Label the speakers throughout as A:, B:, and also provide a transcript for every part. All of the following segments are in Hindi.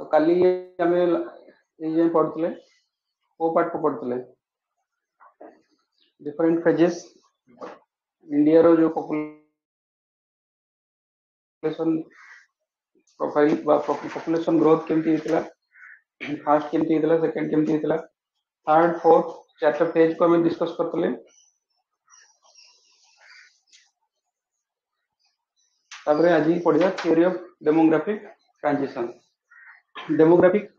A: तो काली पढ़ुले को पाठ को पढ़ुले डिफरेंट फेजेस इंडिया रो जो पॉपुलेशन प्रोफ़ाइल पॉपुलेशन ग्रोथ केमती हेतला फ़र्स्ट केमती हेतला सेकंड केमती हेतला थर्ड फोर्थ चारटा पेज को हमें डिस्कस तापरे आज पढ़िया theory of demographic demographic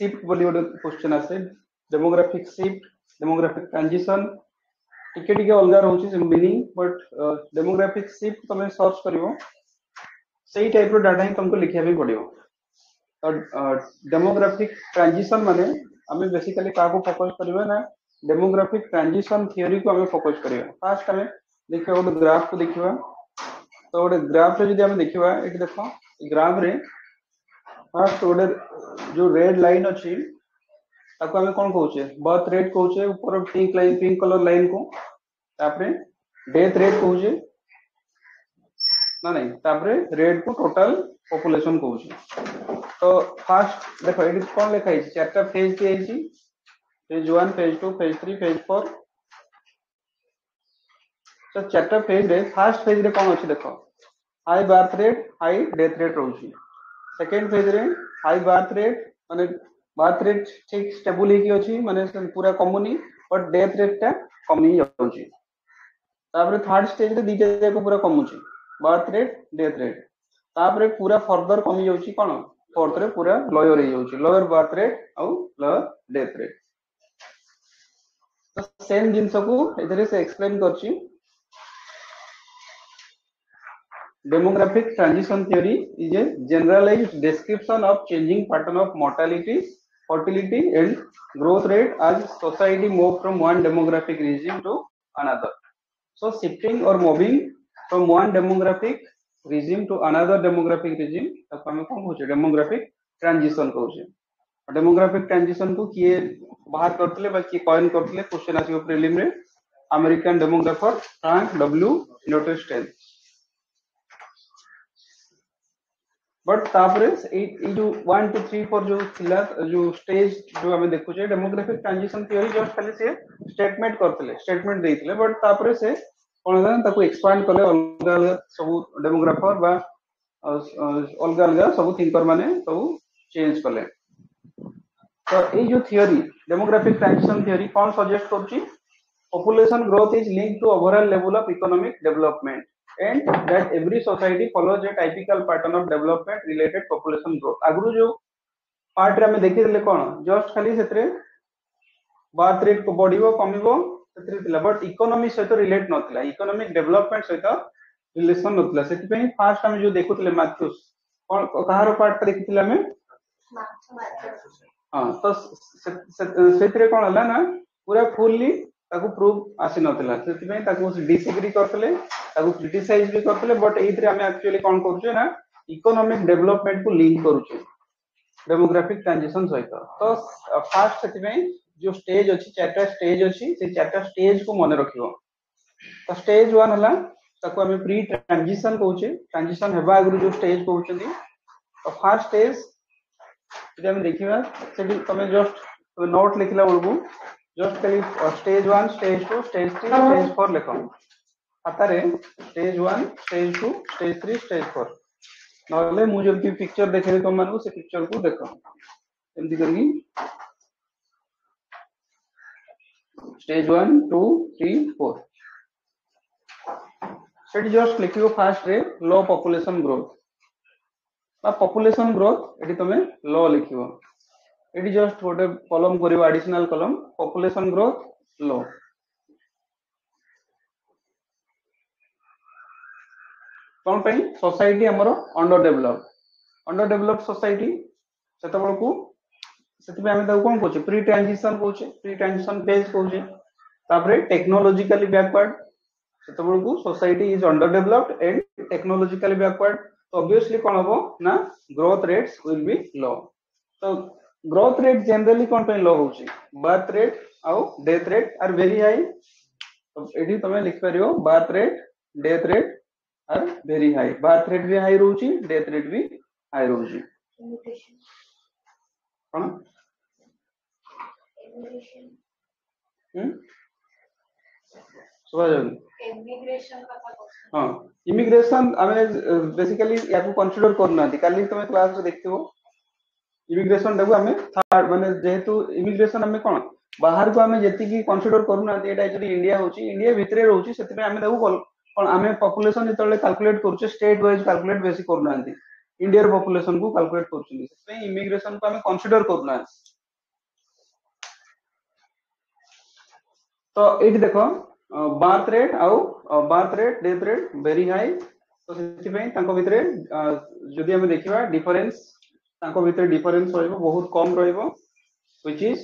A: shift बोली गोटे क्वेश्चन आसे डेमोग्राफिक शिफ्ट डेमोग्राफिक ट्रांजिशन टिके टिके अलग रोचे मीनिंग बट डेमोग्राफिक शिफ्ट तुम सर्च कर से टाइप डाटा ही तुमको लिखा भी पड़ो डेमोग्राफिक ट्रांजिशन माने आम बेसिकली क्या फोकस करवा डेमोग्राफिक ट्रांजिशन थ्योरी को आम फोकस करवा फास्ट आम देखा गोटे ग्राफ को देखा तो गोटे ग्राफ जो देखा ये देख ग्राफ रे फास्ट गोटे जो रेड लाइन अच्छी ताको हमें कौन कहचे? बर्थ रेट कहचे, ऊपर pink line pink colour line को। तापरे डेथ रेट कहचे। ना नहीं, तापरे रेड को टोटल पॉपुलेशन कहचे। तो फास्ट देखो ये कौन लिखा है चारटा फ़ेज़ दिया है फ़ेज़ 1 फ़ेज़ 2 फ़ेज़ 3 फ़ेज़ 4 तो चारटा फ़ेज़ रे फ़र्स्ट फ़ेज़ रे कौन अच्छी? देखो high birth rate high death second phase रे हाई बर्थ रेट माने बर्थ रेट ठीक स्टेबल ही की अछि माने पूरा कमुनी और डेथ रेट ता कमी जाउछि तापर थर्ड स्टेज रे दीजे को पूरा कमुछि बर्थ रेट डेथ रेट तापर पूरा फर्दर कमी जाउछि कोन फोर्थ रे पूरा लोअर ही जाउछि लोअर बर्थ रेट और लोअर डेथ रेट तो सेम दिन सबको इधर से एक्सप्लेन करछि Demographic transition theory is a generalized description of changing pattern of mortality, fertility and growth rate as society move from one demographic regime to another. So shifting or moving from one demographic regime to another demographic regime ତାକୁ ଆମେ କଣ କହୁଛେ demographic transition କହୁଛେ। demographic transition को किए बाहर करते बा किए कॉइन करते क्वेश्चन आसीबो प्रीलिम रे American demographer Frank W Notestein but तापरे जो वन टू थ्री फोर जो थिला जो स्टेज जो आम देखुचे डेमोग्राफिक ट्रांजिशन थ्योरी जस्ट खाली से स्टेटमेंट करते स्टेटमेंट देते बट तापरे से है ताको एक्सपांड कले अलग सब डेमोग्राफर बा अलग अलग सब थिंकर माने सब चेंज कले तो ये जो थ्योरी डेमोग्राफिक ट्रांजिशन थ्योरी कौन सजेस्ट करची? Population growth is linked to overall level of economic development and that every society follows a typical pattern of development related population growth. agru jo part रे हमें देखि देले कोन? जस्ट खाली सेतरे बार्थ रेट को बढ़िबो कमिबो सेतरे थिला बट इकोनॉमी सहित रिलेट नथिला। इकोनॉमिक डेवलपमेंट सहित रिलेशन नथिला। सेति पई फास्ट हम जो देखुतले मैथ्यूस कोन कहारो पार्ट पर देखितले हमें हाँ तो सेतरे कोन हला ना? पूरा फुल्ली पई ताको डिसएग्री करतले ताको क्रिटिसाइज भी करतले बट एइथरे हम एक्चुअली कोन करूछे ना इकोनॉमिक डेवलपमेंट को लिंक करूछे डेमोग्राफिक ट्रांजिशन सहित तो फास्ट सेति पई जो स्टेज अछि चारटा स्टेज अछि से चारटा स्टेज को मन रखिबो तो स्टेज 1 हला ताको हम प्री ट्रांजिशन कहूछे ट्रांजिशन हेबा अगरु जो स्टेज कहउछंदी तो फ़र्स्ट स्टेज जे हम देखिबा सेठी तमे जस्ट नोट लिखला बळबू जस्ट खाली stage one, stage two, stage three, stage four लिख। खातार stage one, stage two, stage three, stage four. ना मुझे पिक्चर देखे तुम मान से पिक्चर को देख। एमती कर stage one, two, three, four. से जस्ट लिख फास्ट रे low population growth population growth ये तुम लो लिख एटी जस्ट गोटे कलम कर आडिशनाल कलम पॉपुलेशन ग्रोथ लो कौन पे सोसाइटी हमर under develop under develop society सेत बळकू सेति पे हम ताको कोन कहछे प्री ट्रांजिशन कहछे प्री ट्रांजिशन फ़ेज़ कहछे तापरे टेक्नोलॉजिकली बैकवर्ड सेत बळकू society is under developed and technologically backward तो ऑब्वियसली कोन हबो ना growth rates will be low तो ग्रोथ रेट जनरली कौन पे लो होची बर्थ रेट आउ death rate are very high तो एडी तमे लिख परियो birth rate death rate are very high birth rate भी हाई रहउची डेथ रेट भी हाई रहउची କଣ ଶୁଭାଯାଉନି ହଁ ଇମିଗ୍ରେସନ ଆମେ ବେସିକାଲି ୟାକୁ କନସିଡର କରୁନାହାନ୍ତି କାଲି ତମେ କ୍ଲାସରେ ଦେଖିଥିବ ଇମିଗ୍ରେସନ ଟାକୁ ଆମେ ମାନେ ଯେହେତୁ ଇମିଗ୍ରେସନ ଆମେ କଣ ବାହାରକୁ ଆମେ ଯେତିକି କନସିଡର କରୁନାହାନ୍ତି ଏଇଟା ଯଦି ଇଣ୍ଡିଆ ହଉଛି ଇଣ୍ଡିଆ ଭିତରେ ରହୁଛି ସେଥିପାଇଁ ଆମେ ତାକୁ କଣ ଆମେ ପପୁଲେସନ ଯେତେବେଳେ କାଲକୁଲେଟ କରୁଛେ ଷ୍ଟେଟ ୱାଇଜ କାଲକୁଲେଟ ବେଶୀ କରୁନାହାନ୍ତି ଇଣ୍ଡିଆର ପପୁଲେସନ କୁ କାଲକୁଲେଟ କରୁଛନ୍ତି ସେଥିପାଇଁ ଇମିଗ୍ରେସନ କୁ ଆମେ କନସିଡର କରୁନାହାନ୍ତି ତ ଏଇଠି ଦେଖ ବାର୍ଥ ରେଟ୍ ଆଉ birth rate death rate very high ତ ସେଥିପାଇଁ ତାଙ୍କ ଭିତରେ ଯଦି ଆମେ ଦେଖିବା ଡିଫରେନ୍ସ ତାଙ୍କ ଭିତରେ ଡିଫରେନ୍ସ ରହିବ ବହୁତ କମ ରହିବ which is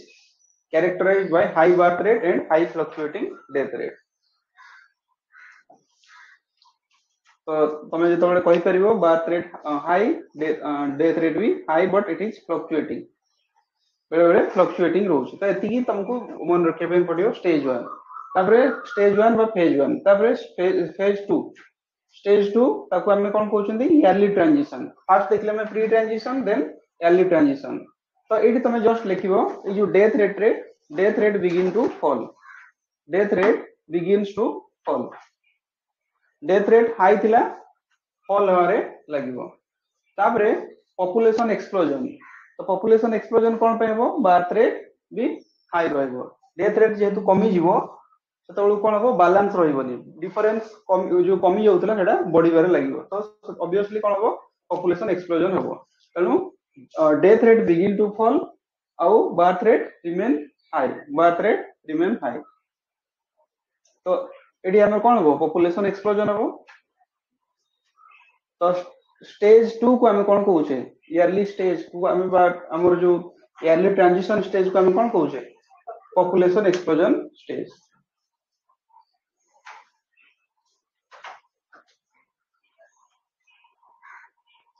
A: characterized by high birth rate and high fluctuating death rate ତ ତମେ ଯେତେବେଳେ କହିପାରିବ birth rate high death rate B high but it is fluctuating ବେଳେ ବେଳେ ଫ୍ଲକ୍ଚୁଏଟିଂ ରହୁଛି ତ ଏତିକି ତମକୁ ମନେ ରଖିବା ପାଇଁ ପଡିବ ଷ୍ଟେଜ ୱାନ୍ ତାପରେ ଷ୍ଟେଜ ୱାନ୍ ବା ଫେଜ stage two ତାକୁ ଆମେ କଣ କହୁଛନ୍ତି yearly transition first ଦେଖିଲେ ଆମେ pre transition then yearly transition ତ ଏଇଠି ତମେ ଜଷ୍ଟ ଲେଖିବ ଏଇ ଯୋଉ ଡେଥ୍ ରେଟ୍ ରେ death rate begin to fall death rate begins to fall death rate high ଥିଲା ଫଲ୍ ହେବାରେ ଲାଗିବ ତାପରେ ପପୁଲେସନ୍ एक्सप्लोजन ତ ପପୁଲେସନ୍ एक्सप्लोजन କଣ पे हबो बर्थ रेट भी हाई रहइबो डेथ रेट जेहेतु कमी ସେତେବେଳକୁ କଣ ହବ ବାଲାନ୍ସ ରହିବନି ଡିଫରେନ୍ସ ଯୋଉ କମି ଯାଉଥିଲା ସେଟା ବଢିବାରେ ଲାଗିବ ତ ଅବଭିୟସଲି କଣ ହବ ପପୁଲେସନ ଏକ୍ସପ୍ଲୋଜନ ହବ ତେଣୁ death rate begin to fall ଆଉ birth rate remain high birth rate remain high ତ ଏଠି ଆମର କଣ ହବ ପପୁଲେସନ ଏକ୍ସପ୍ଲୋଜନ ହବ ତ ଷ୍ଟେଜ ଟୁ କୁ ଆମେ କଣ କହୁଛେ ଇୟରଲି ଷ୍ଟେଜ କୁ ଆମେ ଆମର ଯୋଉ ଇୟରଲି ଟ୍ରାନଜିସନ ଷ୍ଟେଜ କୁ ଆମେ କଣ କହୁଛେ ପପୁଲେସନ ଏକ୍ସପ୍ଲୋଜନ ଷ୍ଟେଜ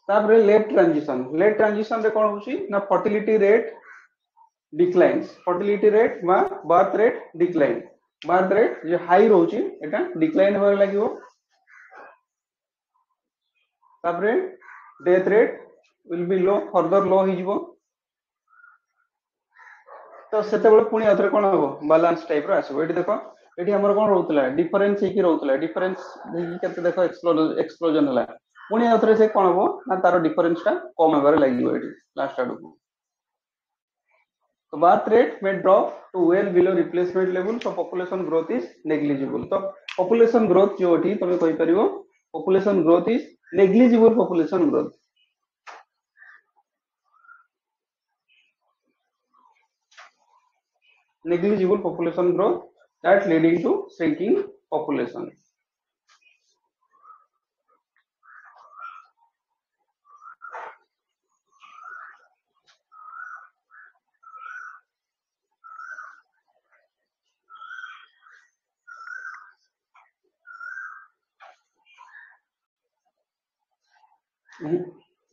A: ତାପରେ ଲେଟ୍ ଟ୍ରାନଜିସନ ଲେଟ୍ ଟ୍ରାନଜିସନ ରେ କଣ ହଉଛି ନା fertility rate declines fertility rate ବା birth rate decline birth rate ଯେ ହାଇ ରହୁଛି ଏଟା ଡିକ୍ଲାଇନ୍ ହେବାରେ ଲାଗିବ ତାପରେ death rate will be low further low ହେଇଯିବ ତ ସେତେବେଳେ ପୁଣି ଆଉଥରେ କଣ ହବ ବାଲାନ୍ସ ଟାଇପ ର ଆସିବ ଏଠି ଦେଖ ଏଠି ଆମର କଣ ରହୁଥିଲା ଡିଫରେନ୍ସ ହେଇକି ରହୁଥିଲା ଡିଫରେନ୍ସ ହେଇକି କେତେ ଦେଖ ଏକ୍ସପ୍ଲୋଜନ ହେଲା ପୁଣି ଆଉଥରେ ସେ କଣ ହବ ନା ତାର ଡିଫରେନ୍ସ ଟା କମ ହେବାରେ ଲାଗିବ ଏଠି ଲାଷ୍ଟ ଆଡକୁ So birth rate may drop to well below replacement level so population growth is negligible ତ population growth ଯୋଉଠି ତମେ କହିପାରିବ population growth is negligible population growth negligible population growth that leading to shrinking population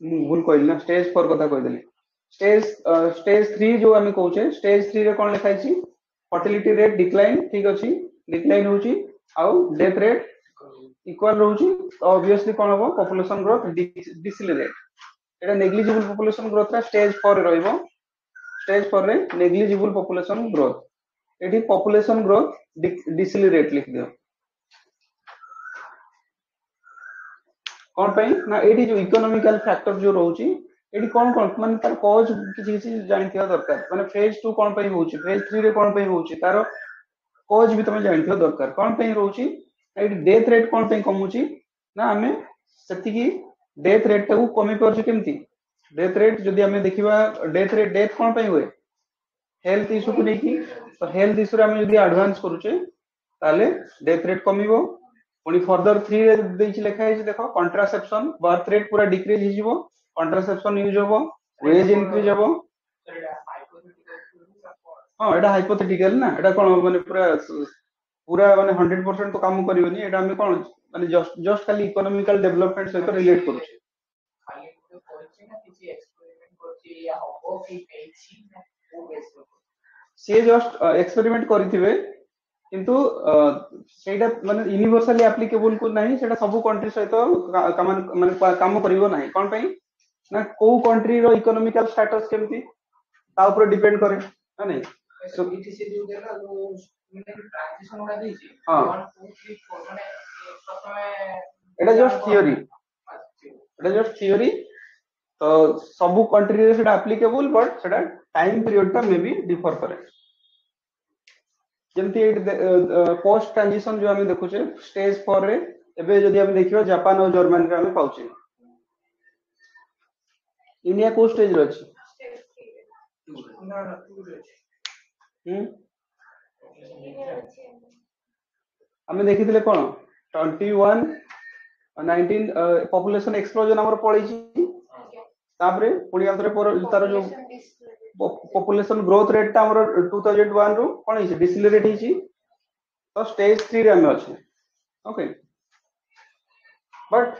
A: ମୁଁ ଭୁଲ କହିଲି ନା ଷ୍ଟେଜ ଫୋର କଥା କହିଦେଲି ଷ୍ଟେଜ ଷ୍ଟେଜ ଥ୍ରୀ ଯୋଉ ଆମେ କହୁଛେ ଷ୍ଟେଜ ଥ୍ରୀ ରେ କଣ ଲେଖା ହେଇଛି ଫର୍ଟିଲିଟି ରେଟ୍ ଡିକ୍ଲାଇନ ଠିକ ଅଛି ଡିକ୍ଲାଇନ ହଉଛି ଆଉ ଡେଥ୍ ରେଟ୍ ଇକ୍ୱାଲ ରହୁଛି ଅବଭିୟସଲି କଣ ହବ ପପୁଲେସନ ଗ୍ରୋଥ ଡିସିଲିରେଟ୍ এটা নেগলিজিবল পপুলেশন গ্রোথ টা স্টেজ 4 রে রহিব স্টেজ 4 রে নেগলিজিবল পপুলেশন গ্রোথ এটি পপুলেশন গ্রোথ ডিসিলিরেট লিখি দিও କଣ ପାଇଁ ନା ଏଇଠି ଯୋଉ ଇକୋନୋମିକାଲ ଫ୍ୟାକ୍ଟର ଯୋଉ ରହୁଛି ଏଠି କଣ କଣ ମାନେ ତାର କଜ କିଛି କିଛି ଜାଣିଥିବା ଦରକାର ମାନେ ଫେଜ ଟୁ କଣ ପାଇଁ ହଉଛି ଫେଜ ଥ୍ରୀ ରେ କଣ ପାଇଁ ହଉଛି ତାର କଜ ବି ତମେ ଜାଣିଥିବା ଦରକାର କଣ ପାଇଁ ରହୁଛି ଏଇଠି ଡେଥ୍ ରେଟ୍ କଣ ପାଇଁ କମୁଛି ନା ଆମେ ସେତିକି ଡେଥ୍ ରେଟ୍ ଟାକୁ କମେଇ ପାରୁଛୁ କେମିତି ଡେଥ୍ ରେଟ୍ ଯଦି ଆମେ ଦେଖିବା ଡେଥ୍ ରେଟ୍ ଡେଥ୍ କଣ ପାଇଁ ହୁଏ ହେଲ୍ଥ ଇସ୍ୟୁକୁ ନେଇକି ତ ହେଲ୍ଥ ଇସ୍ୟୁରେ ଆମେ ଯଦି ଆଡଭାନ୍ସ କରୁଛେ ତାହେଲେ ଡେଥ୍ ରେଟ୍ କମିବ ପୁଣି ଫର୍ଦର ଥ୍ରୀ ରେ ଦେଇଛି ଲେଖା ହେଇଛି ଦେଖ କଣ୍ଟ୍ରାସେପସନ ବର୍ଥ ରେଟ୍ ପୁରା ଡିକ୍ରିଜ ହେଇଯିବ କଣ୍ଟ୍ରାସେପସନ ୟୁଜ ହବ ୱେଜ ଇନକ୍ରିଜ ହବ ହଁ ଏଇଟା ହାଇପୋଥେଟିକାଲ ନା ଏଇଟା କଣ ମାନେ ପୁରା ପୁରା ମାନେ ହଣ୍ଡ୍ରେଡ ପରସେଣ୍ଟ ତ କାମ କରିବନି ଏଇଟା ଆମେ କଣ ମାନେ ଜଷ୍ଟ ଜଷ୍ଟ ଖାଲି ଇକୋନୋମିକାଲ ଡେଭଲପମେଣ୍ଟ ସହିତ ରିଲେଟ କରୁଛେ ସିଏ ଜଷ୍ଟ ଏକ୍ସପେରିମେଣ୍ଟ କରିଥିବେ କିନ୍ତୁ ସେଇଟା ମାନେ ୟୁନିଭର୍ସାଲି ଆପ୍ଲିକେବୁଲ କୁ ନାହିଁ ସେଇଟା ସବୁ କଣ୍ଟ୍ରି ସହିତ ମାନେ କାମ କରିବ ନାହିଁ କଣ ପାଇଁ ନା କୋଉ କଣ୍ଟ୍ରିର ଇକୋନୋମିକାଲ ଷ୍ଟାଟସ କେମିତି ତା ଉପରେ ଡିପେଣ୍ଡ କରେ ନା ନାଇଁ
B: so it is ଯୋଉ ଦେଲା ଯୋଉ ମାନେ ଟ୍ରାନଜିସନ ଗୁଡା ଦେଇଛି
A: ହଁ
B: 1 2 3 4 ମାନେ ପ୍ରଥମେ
A: ଏଟା ଜଷ୍ଟ ଥିଓରି ଏଟା ଜଷ୍ଟ ଥିଓରି ତ ସବୁ କଣ୍ଟ୍ରିରେ ସେଟା ଆପ୍ଲିକେବୁଲ ବଟ୍ ସେଟା ଟାଇମ ପିରିୟଡ ଟା ମେ ବି ଡିଫର କରେ ଯେମିତି ପୋଷ୍ଟ ଟ୍ରାନଜିସନ ଯୋଉ ଆମେ ଦେଖୁଛେ ଷ୍ଟେଜ 4 ରେ ଏବେ ଯଦି ଆମେ ଦେଖିବା ଜାପାନ ଆଉ ଜର୍ମାନୀରେ ଆମେ ପାଉଛେ ଇଣ୍ଡିଆ କୋଉ ଷ୍ଟେଜରେ ଅଛି ଆମେ ଦେଖିଥିଲେ କଣ twenty one nineteen population explosion ଆମର ପଳେଇଛି ତାପରେ ପୁଣି ଆଉଥରେ ତାର ଯୋଉ ପପୁଲେସନ ଗ୍ରୋଥ ରେଟ୍ ଟା ଆମର ଟୁ ଥାଉଜେଣ୍ଡ ୱାନ୍ ରୁ କଣ ହେଇଛି ଡିସିଲେରେଟ ହେଇଛି ତ ଷ୍ଟେଜ ଥ୍ରୀ ରେ ଆମେ ଅଛେ ଓକେ ବଟ୍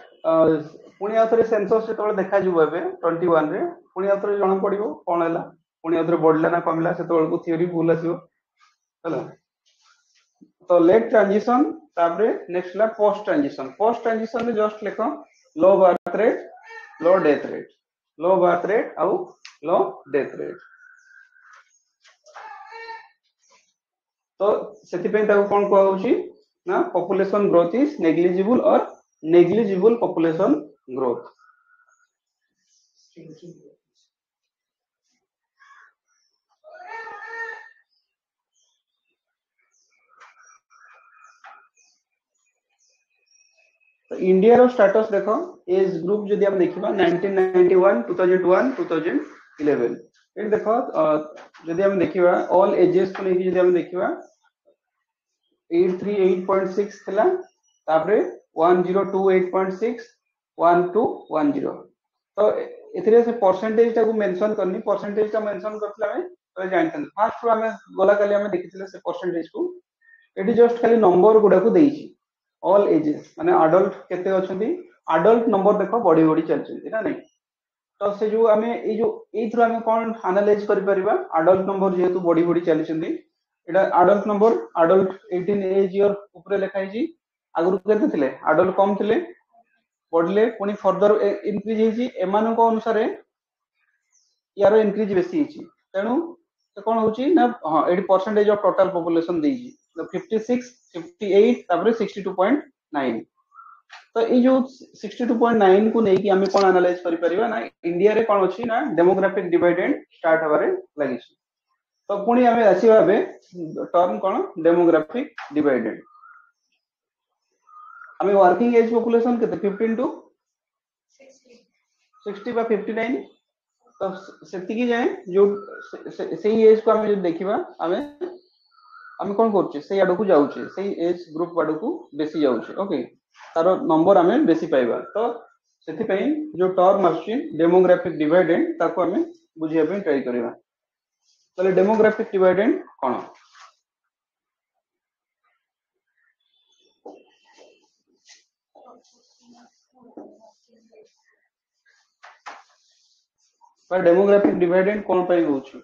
A: ପୁଣି ଆଉଥରେ ସେନ୍ସସ୍ ଯେତେବେଳେ ଦେଖାଯିବ ଏବେ ଟ୍ୱେଣ୍ଟି ୱାନ୍ ରେ ପୁଣି ଆଉଥରେ ଜଣା ପଡିବ କଣ ହେଲା ପୁଣି ଆଉଥରେ ବଢିଲା ନା କମିଲା ସେତେବେଳକୁ ଥିଓରି ଭୁଲ ଆସିବ ହେଲା ତ ଲେଟ୍ ଟ୍ରାନଜିସନ ତାପରେ ନେକ୍ସଟ ହେଲା ପୋଷ୍ଟ ଟ୍ରାନଜିସନ ପୋଷ୍ଟ ଟ୍ରାନଜିସନ ରେ ଜଷ୍ଟ ଲେଖ low birth rate low death rate ଲୋ ବାର୍ଥ ରେଟ୍ ଆଉ ଲୋ ଡେଥ୍ ରେଟ୍ ତ ସେଥିପାଇଁ ତାକୁ କଣ କୁହାଯାଉଛି ନା population growth is negligible or negligible population growth ଇଣ୍ଡିଆର ଷ୍ଟାଟସ ଦେଖ ଏଜ୍ ଗ୍ରୁପ ଯଦି ଆମେ ଦେଖିବା 1991 2001 2011 ଏଠି ଦେଖ ଯଦି ଆମେ ଦେଖିବା ଅଲ୍ ଏଜେସ୍ କୁ ନେଇକି ଯଦି ଆମେ ଦେଖିବା 838.6 ଥିଲା ତାପରେ 1028.6 1210 ତ ଏଥିରେ ସେ ପରସେଣ୍ଟେଜ ଟାକୁ ମେନସନ କରିନି ପରସେଣ୍ଟେଜ ଟା ମେନସନ କରିଥିଲେ ଆମେ ଜାଣିଥାନ୍ତି ଫାର୍ଷ୍ଟ ଆମେ ଗଲା କାଲି ଆମେ ଦେଖିଥିଲେ ସେ ପରସେଣ୍ଟେଜ କୁ ଏଠି ଜଷ୍ଟ ଖାଲି ନମ୍ବର ଗୁଡାକୁ ଦେଇଛି ଅଲ୍ ଏଜେସ୍ ମାନେ ଆଡଲ୍ଟ କେତେ ଅଛନ୍ତି ଆଡଲ୍ଟ ନମ୍ବର ଦେଖ ବଢି ବଢି ଚାଲିଛନ୍ତି ନା ନାଇଁ ତ ସେ ଯୋଉ ଆମେ ଏଇ ଯୋଉ ଏଇଥିରୁ ଆମେ କଣ ଆନାଲାଇଜ କରିପାରିବା ଆଡଲ୍ଟ ନମ୍ବର ଯେହେତୁ ବଢି ବଢି ଚାଲିଛନ୍ତି ଏଇଟା adult number adult eighteen age year ଉପରେ ଲେଖା ହେଇଛି ଆଗରୁ କେତେ ଥିଲେ ଆଡଲ୍ଟ କମ ଥିଲେ ବଢିଲେ ପୁଣି ଫର୍ଦର ଇନକ୍ରିଜ ହେଇଛି ଏମାନଙ୍କ ଅନୁସାରେ ୟାର ଇନକ୍ରିଜ ବେଶୀ ହେଇଛି ତେଣୁ କଣ ହଉଛି ନା ହଁ ଏଇଠି ପରସେଣ୍ଟେଜ ଅଫ ଟୋଟାଲ ପପୁଲେସନ ଦେଇଛି ଫିଫ୍ଟି ସିକ୍ସ ଫିଫ୍ଟି ଏଇଟ୍ ତାପରେ ସିକ୍ସଟି ଟୁ ପଏଣ୍ଟ ନାଇନ ତ ଏଇ ଯୋଉ ସିକ୍ସଟି ଟୁ ପଏଣ୍ଟ ନାଇନ କୁ ନେଇକି ଆମେ କଣ ଆନାଲାଇଜ କରିପାରିବା ନା ଇଣ୍ଡିଆରେ କଣ ଅଛି ନା ଡେମୋଗ୍ରାଫିକ ଡିଭାଇଡେଣ୍ଡ ଷ୍ଟାର୍ଟ ହବାରେ ଲାଗିଛି ତ ପୁଣି ଆମେ ଆସିବା ଏବେ ଟର୍ମ କଣ ଡେମୋଗ୍ରାଫିକ ଡିଭାଇଡେଣ୍ଡ ଆମେ ୱାର୍କିଂ ଏଜ ପପୁଲେସନ କେତେ ଫିଫ୍ଟିନ୍ ଟୁ ସିକ୍ସଟି ବା ଫିଫ୍ଟି ନାଇନ ତ ସେତିକି ଯାଏଁ ଯୋଉ ସେଇ ଏଜ କୁ ଆମେ ଯଦି ଦେଖିବା ଆମେ ଆମେ କଣ କରୁଛେ ସେଇ ଆଡକୁ ଯାଉଛେ ସେଇ ଏଜ ଗ୍ରୁପ ଆଡକୁ ବେଶୀ ଯାଉଛେ ଓକେ ତାର ନମ୍ବର ଆମେ ବେଶୀ ପାଇବା ତ ସେଥିପାଇଁ ଯୋଉ ଟର୍ମ ଆସୁଛି ଡେମୋଗ୍ରାଫିକ ଡିଭାଇଡେଣ୍ଡ ତାକୁ ଆମେ ବୁଝିବା ପାଇଁ ଟ୍ରାଏ କରିବା ତାହେଲେ ଡେମୋଗ୍ରାଫିକ ଡିଭାଇଡେଣ୍ଡ କଣ ବା ଡେମୋଗ୍ରାଫିକ ଡିଭାଇଡେଣ୍ଡ କଣ ପାଇଁ ହଉଛି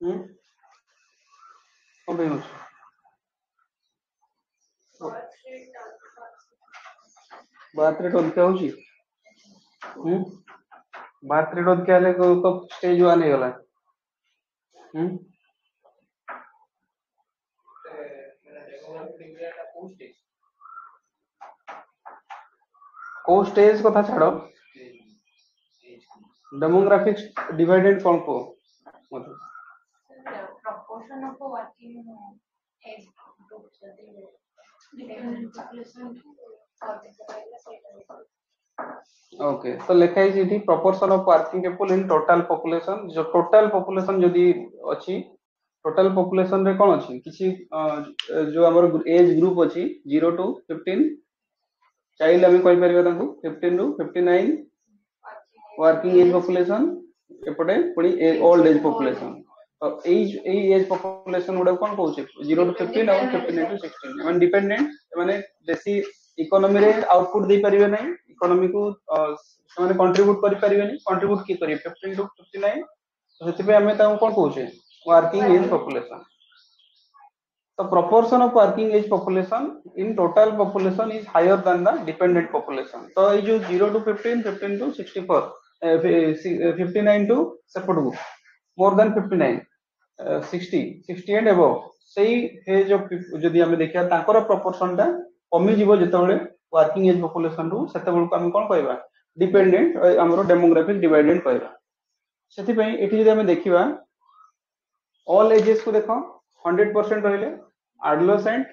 A: ହୁଁ କଣ ପାଇଁ ହଉଛି ବାର୍ଥ ରେଟ୍ ଅଧିକା ହଉଛି ହୁଁ ବାର୍ଥ ରେଟ୍ ଅଧିକା ହେଲେ ତ ଷ୍ଟେଜ ୱାନ୍ ହେଇଗଲା ହୁଁ କୋଉ ଷ୍ଟେଜ କଥା ଛାଡ ଡେମୋଗ୍ରାଫିକ ଡିଭାଇଡେଡ କଣ କୁହ ମତେ
C: sono povertino e brutto
A: okay तो लिखा है जी proportion of working people in total population जो टोटल पॉपुलेशन जदि अच्छी टोटल पॉपुलेशन रे कोन अछि किछि जो हमर एज ग्रुप अछि 0 टू 15 चाइल्ड हम कहि परबे ताकू 15 टू 59 वर्किंग एज पॉपुलेशन एपटे पुनी old age population ଏଇ ଏଇ ଏଜ ପପୁଲେସନ ଗୁଡାକୁ କଣ କହୁଛେ 0 ଟୁ 15 ଆଉ 59 ଟୁ 16 ଏମାନେ ଡିପେଣ୍ଡେଣ୍ଟ ଏମାନେ ବେଶୀ ଇକୋନୋମିରେ ଆଉଟପୁଟ ଦେଇପାରିବେ ନାହିଁ ଇକୋନୋମିକୁ ସେମାନେ କଣ୍ଟ୍ରିବ୍ୟୁଟ କରିପାରିବେନି କଣ୍ଟ୍ରିବ୍ୟୁଟ କିଏ କରିବେ 15 ଟୁ 59 ସେଥିପାଇଁ ଆମେ ତାଙ୍କୁ କଣ କହୁଛେ working age population the proportion of working age population in total population is higher than the dependent population तो ये जो 0 to 15 15 to 64 uh, fi- uh, 59 to ସେପଟକୁ more than 59 uh, 60 60 and above ସେଇ ଏଜ ଅଫ ଯଦି ଆମେ ଦେଖିବା ତାଙ୍କର proportion ଟା କମିଯିବ ଯେତେବେଳେ working age population ରୁ ସେତେବେଳକୁ ଆମେ କଣ କହିବା dependent uh, ଆମର demographic dividend କହିବା ସେଥିପାଇଁ ଏଠି ଯଦି ଆମେ ଦେଖିବା all ages କୁ ଦେଖ 100% ରହିଲେ adolescent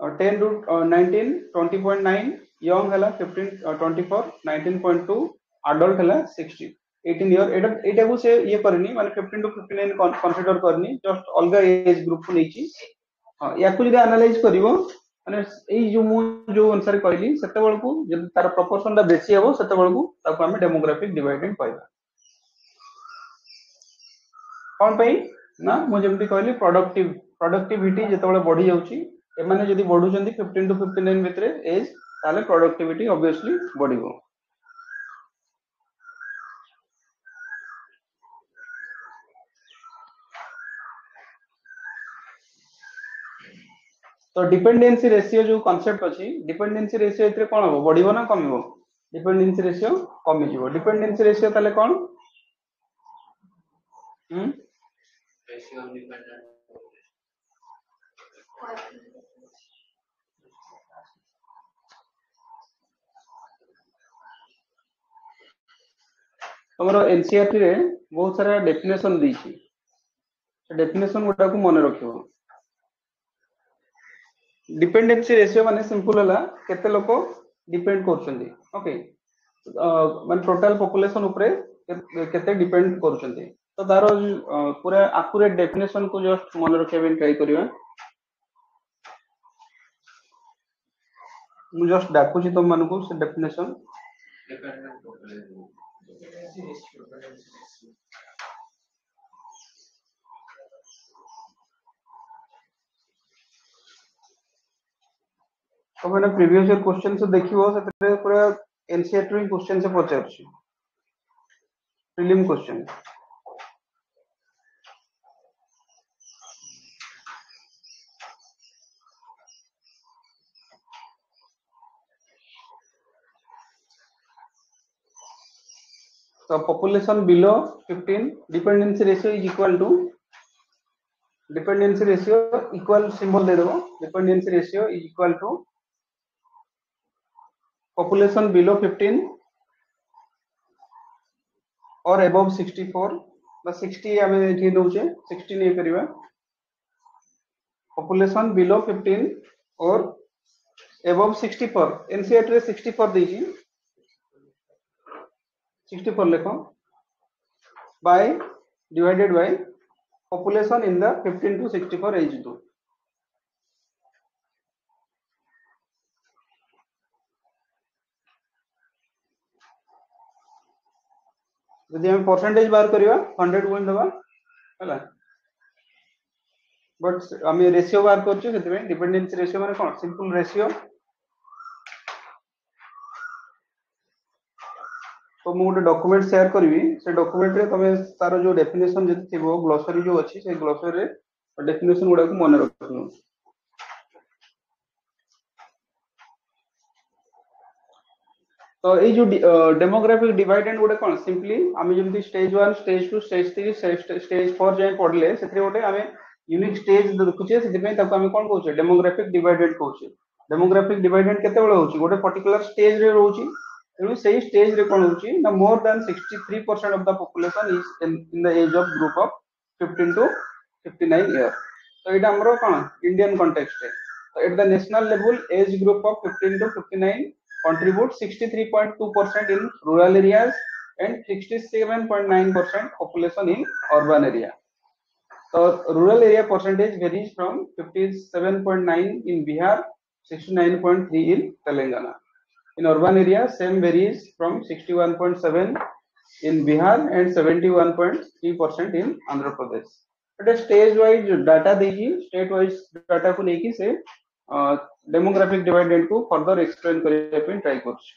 A: uh, 10 to uh, 19 20.9 young ହେଲା 15 uh, 24 19.2 adult ହେଲା 60 18 ईयर এটা এটা কু সে ইয়ে করেনি মানে 15 টু 59 কনসিডর করনি জাস্ট অলগা এজ গ্রুপ কু নেইছি ইয়াকু যদি আনালাইজ করিব মানে এই যে মু যে অনুসারে কইলি সেতবেল কু যদি তার প্রপোর্শনটা বেশি হবো সেতবেল কু তাকে আমি ডেমোগ্রাফিক ডিভাইডেড কইবা কোন পাই না মু যেমতি কইলি প্রোডাক্টিভ প্রোডাক্টিভিটি যেতবেল বড়ি যাউছি এমানে যদি বড়ুচন্তি 15 টু 59 ভিতরে এজ তাহলে প্রোডাক্টিভিটি অবভিয়াসলি বড়িবো ତ ଡିପେଣ୍ଡେନ୍ସି ରେସିଓ ଯୋଉ କନସେପ୍ଟ ଅଛି ଡିପେଣ୍ଡେନ୍ସି ରେସିଓ ଏଥିରେ କଣ ହବ ବଢିବ ନା କମିବ ଡିପେଣ୍ଡେନ୍ସି ରେସିଓ କମିଯିବ ଡିପେଣ୍ଡେନ୍ସି ରେସିଓ ତାହେଲେ କଣ ହୁଁ
D: ratio of dependent
A: ତମର ଏନସିଆରଟି ରେ ବହୁତ ସାରା ଡେଫିନେସନ ଦେଇଛି ସେ ଡେଫିନେସନ ଗୁଡାକୁ ମନେ ରଖିବ ଡିପେଣ୍ଡେନ୍ସି ରେସିଓ ମାନେ ସିମ୍ପଲ ହେଲା କେତେ ଲୋକ ଡିପେଣ୍ଡ କରୁଛନ୍ତି ଓକେ ମାନେ ଟୋଟାଲ ପପୁଲେସନ ଉପରେ କେ- କେତେ ଡିପେଣ୍ଡ କରୁଛନ୍ତି ତ ତାର ଅ, ପୁରା ଆକୁରେଟ ଡେଫିନେସନ କୁ ଜଷ୍ଟ ମନେ ରଖିବା ପାଇଁ ଟ୍ରାଇ କରିବା ମୁଁ ଜଷ୍ଟ ଡାକୁଛି ତମମାନଙ୍କୁ ସେ definition
D: dependent population
B: Dependency ratio, dependency ratio.
A: ତମେ ପ୍ରିଭିୟସ ଇୟର କ୍ୱେଶ୍ଚନ ଦେଖିବ ସେଥିରେ ପୁରା ଏନସିଆରଟି ରୁ କ୍ୱେଶ୍ଚନ ସେ ପଚାରୁଛି prelim question So population below 15, dependency ratio is equal to dependency ratio equal symbol दे दो dependency ratio is equal to population below 15 और above 64 बा 60 हमें एठी नउछे 60 नहीं करबा population below 15 और above 64 NCERT रे 64 दैछि 64 लिखो by divided by population in the 15 to 64 age group ଯଦି ଆମେ ପରସେଣ୍ଟେଜ ବାହାର କରିବା 100 ପଏଣ୍ଟ ଦେବା ହେଲା ବଟ୍ ଆମେ ରେସିଓ ବାହାର କରୁଛୁ ସେଥିପାଇଁ ଡିପେଣ୍ଡେନ୍ସି ରେସିଓ ମାନେ କଣ ସିମ୍ପଲ ରେସିଓ ତ ମୁଁ ଗୋଟେ ଡକ୍ୟୁମେଣ୍ଟ ସେୟାର କରିବି ସେ ଡକ୍ୟୁମେଣ୍ଟରେ ତମେ ତାର ଯୋଉ ଡେଫିନେସନ ଯଦି ଥିବ ଗ୍ଲୋସରୀ ଯୋଉ ଅଛି ସେ ଗ୍ଲୋସରୀରେ ଡେଫିନେସନ ଗୁଡାକୁ ମନେ ରଖିବ ତ ଏଇ ଯୋଉ ଡେମୋଗ୍ରାଫିକ ଡିଭାଇଡେଣ୍ଡ ଗୋଟେ କଣ ସିମ୍ପଲି ଆମେ ଯେମିତି stage one stage two stage three stage four ଯାଏଁ ପଢିଲେ ସେଥିରେ ଗୋଟେ ଆମେ ୟୁନିକ୍ ଷ୍ଟେଜ ଦେଖୁଛେ ସେଥିପାଇଁ ତାକୁ ଆମେ କଣ କହୁଛେ ଡେମୋଗ୍ରାଫିକ ଡିଭାଇଡେଣ୍ଡ କହୁଛେ ଡେମୋଗ୍ରାଫିକ ଡିଭାଇଡେଣ୍ଡ କେତେବେଳେ ହଉଛି ଗୋଟେ ପର୍ଟିକୁଲାର ଷ୍ଟେଜରେ ରହୁଛି ତେଣୁ ସେଇ ଷ୍ଟେଜରେ କଣ ହଉଛି ନା more than sixty three percent of the population is in the age of group of fifteen to fifty nine year ତ ଏଇଟା ଆମର କଣ ଇଣ୍ଡିଆନ କଣ୍ଟେକ୍ସରେ ତ at the national level age group of fifteen to fifty nine contribute 63.2 percent in rural areas and 67.9 percent population in urban area. So rural area percentage varies from 57.9 in Bihar, 69.3 in Telangana. In urban area, same varies from 61.7 in Bihar and 71.3 percent in Andhra Pradesh. बेटा स्टेज वाइज डाटा देगी स्टेट वाइज डाटा को लेके से डेमोग्राफिक डिवाइडेंड को फर्दर एक्सप्लेन କରିବା ପାଇଁ ଟ୍ରାଇ କରୁଛି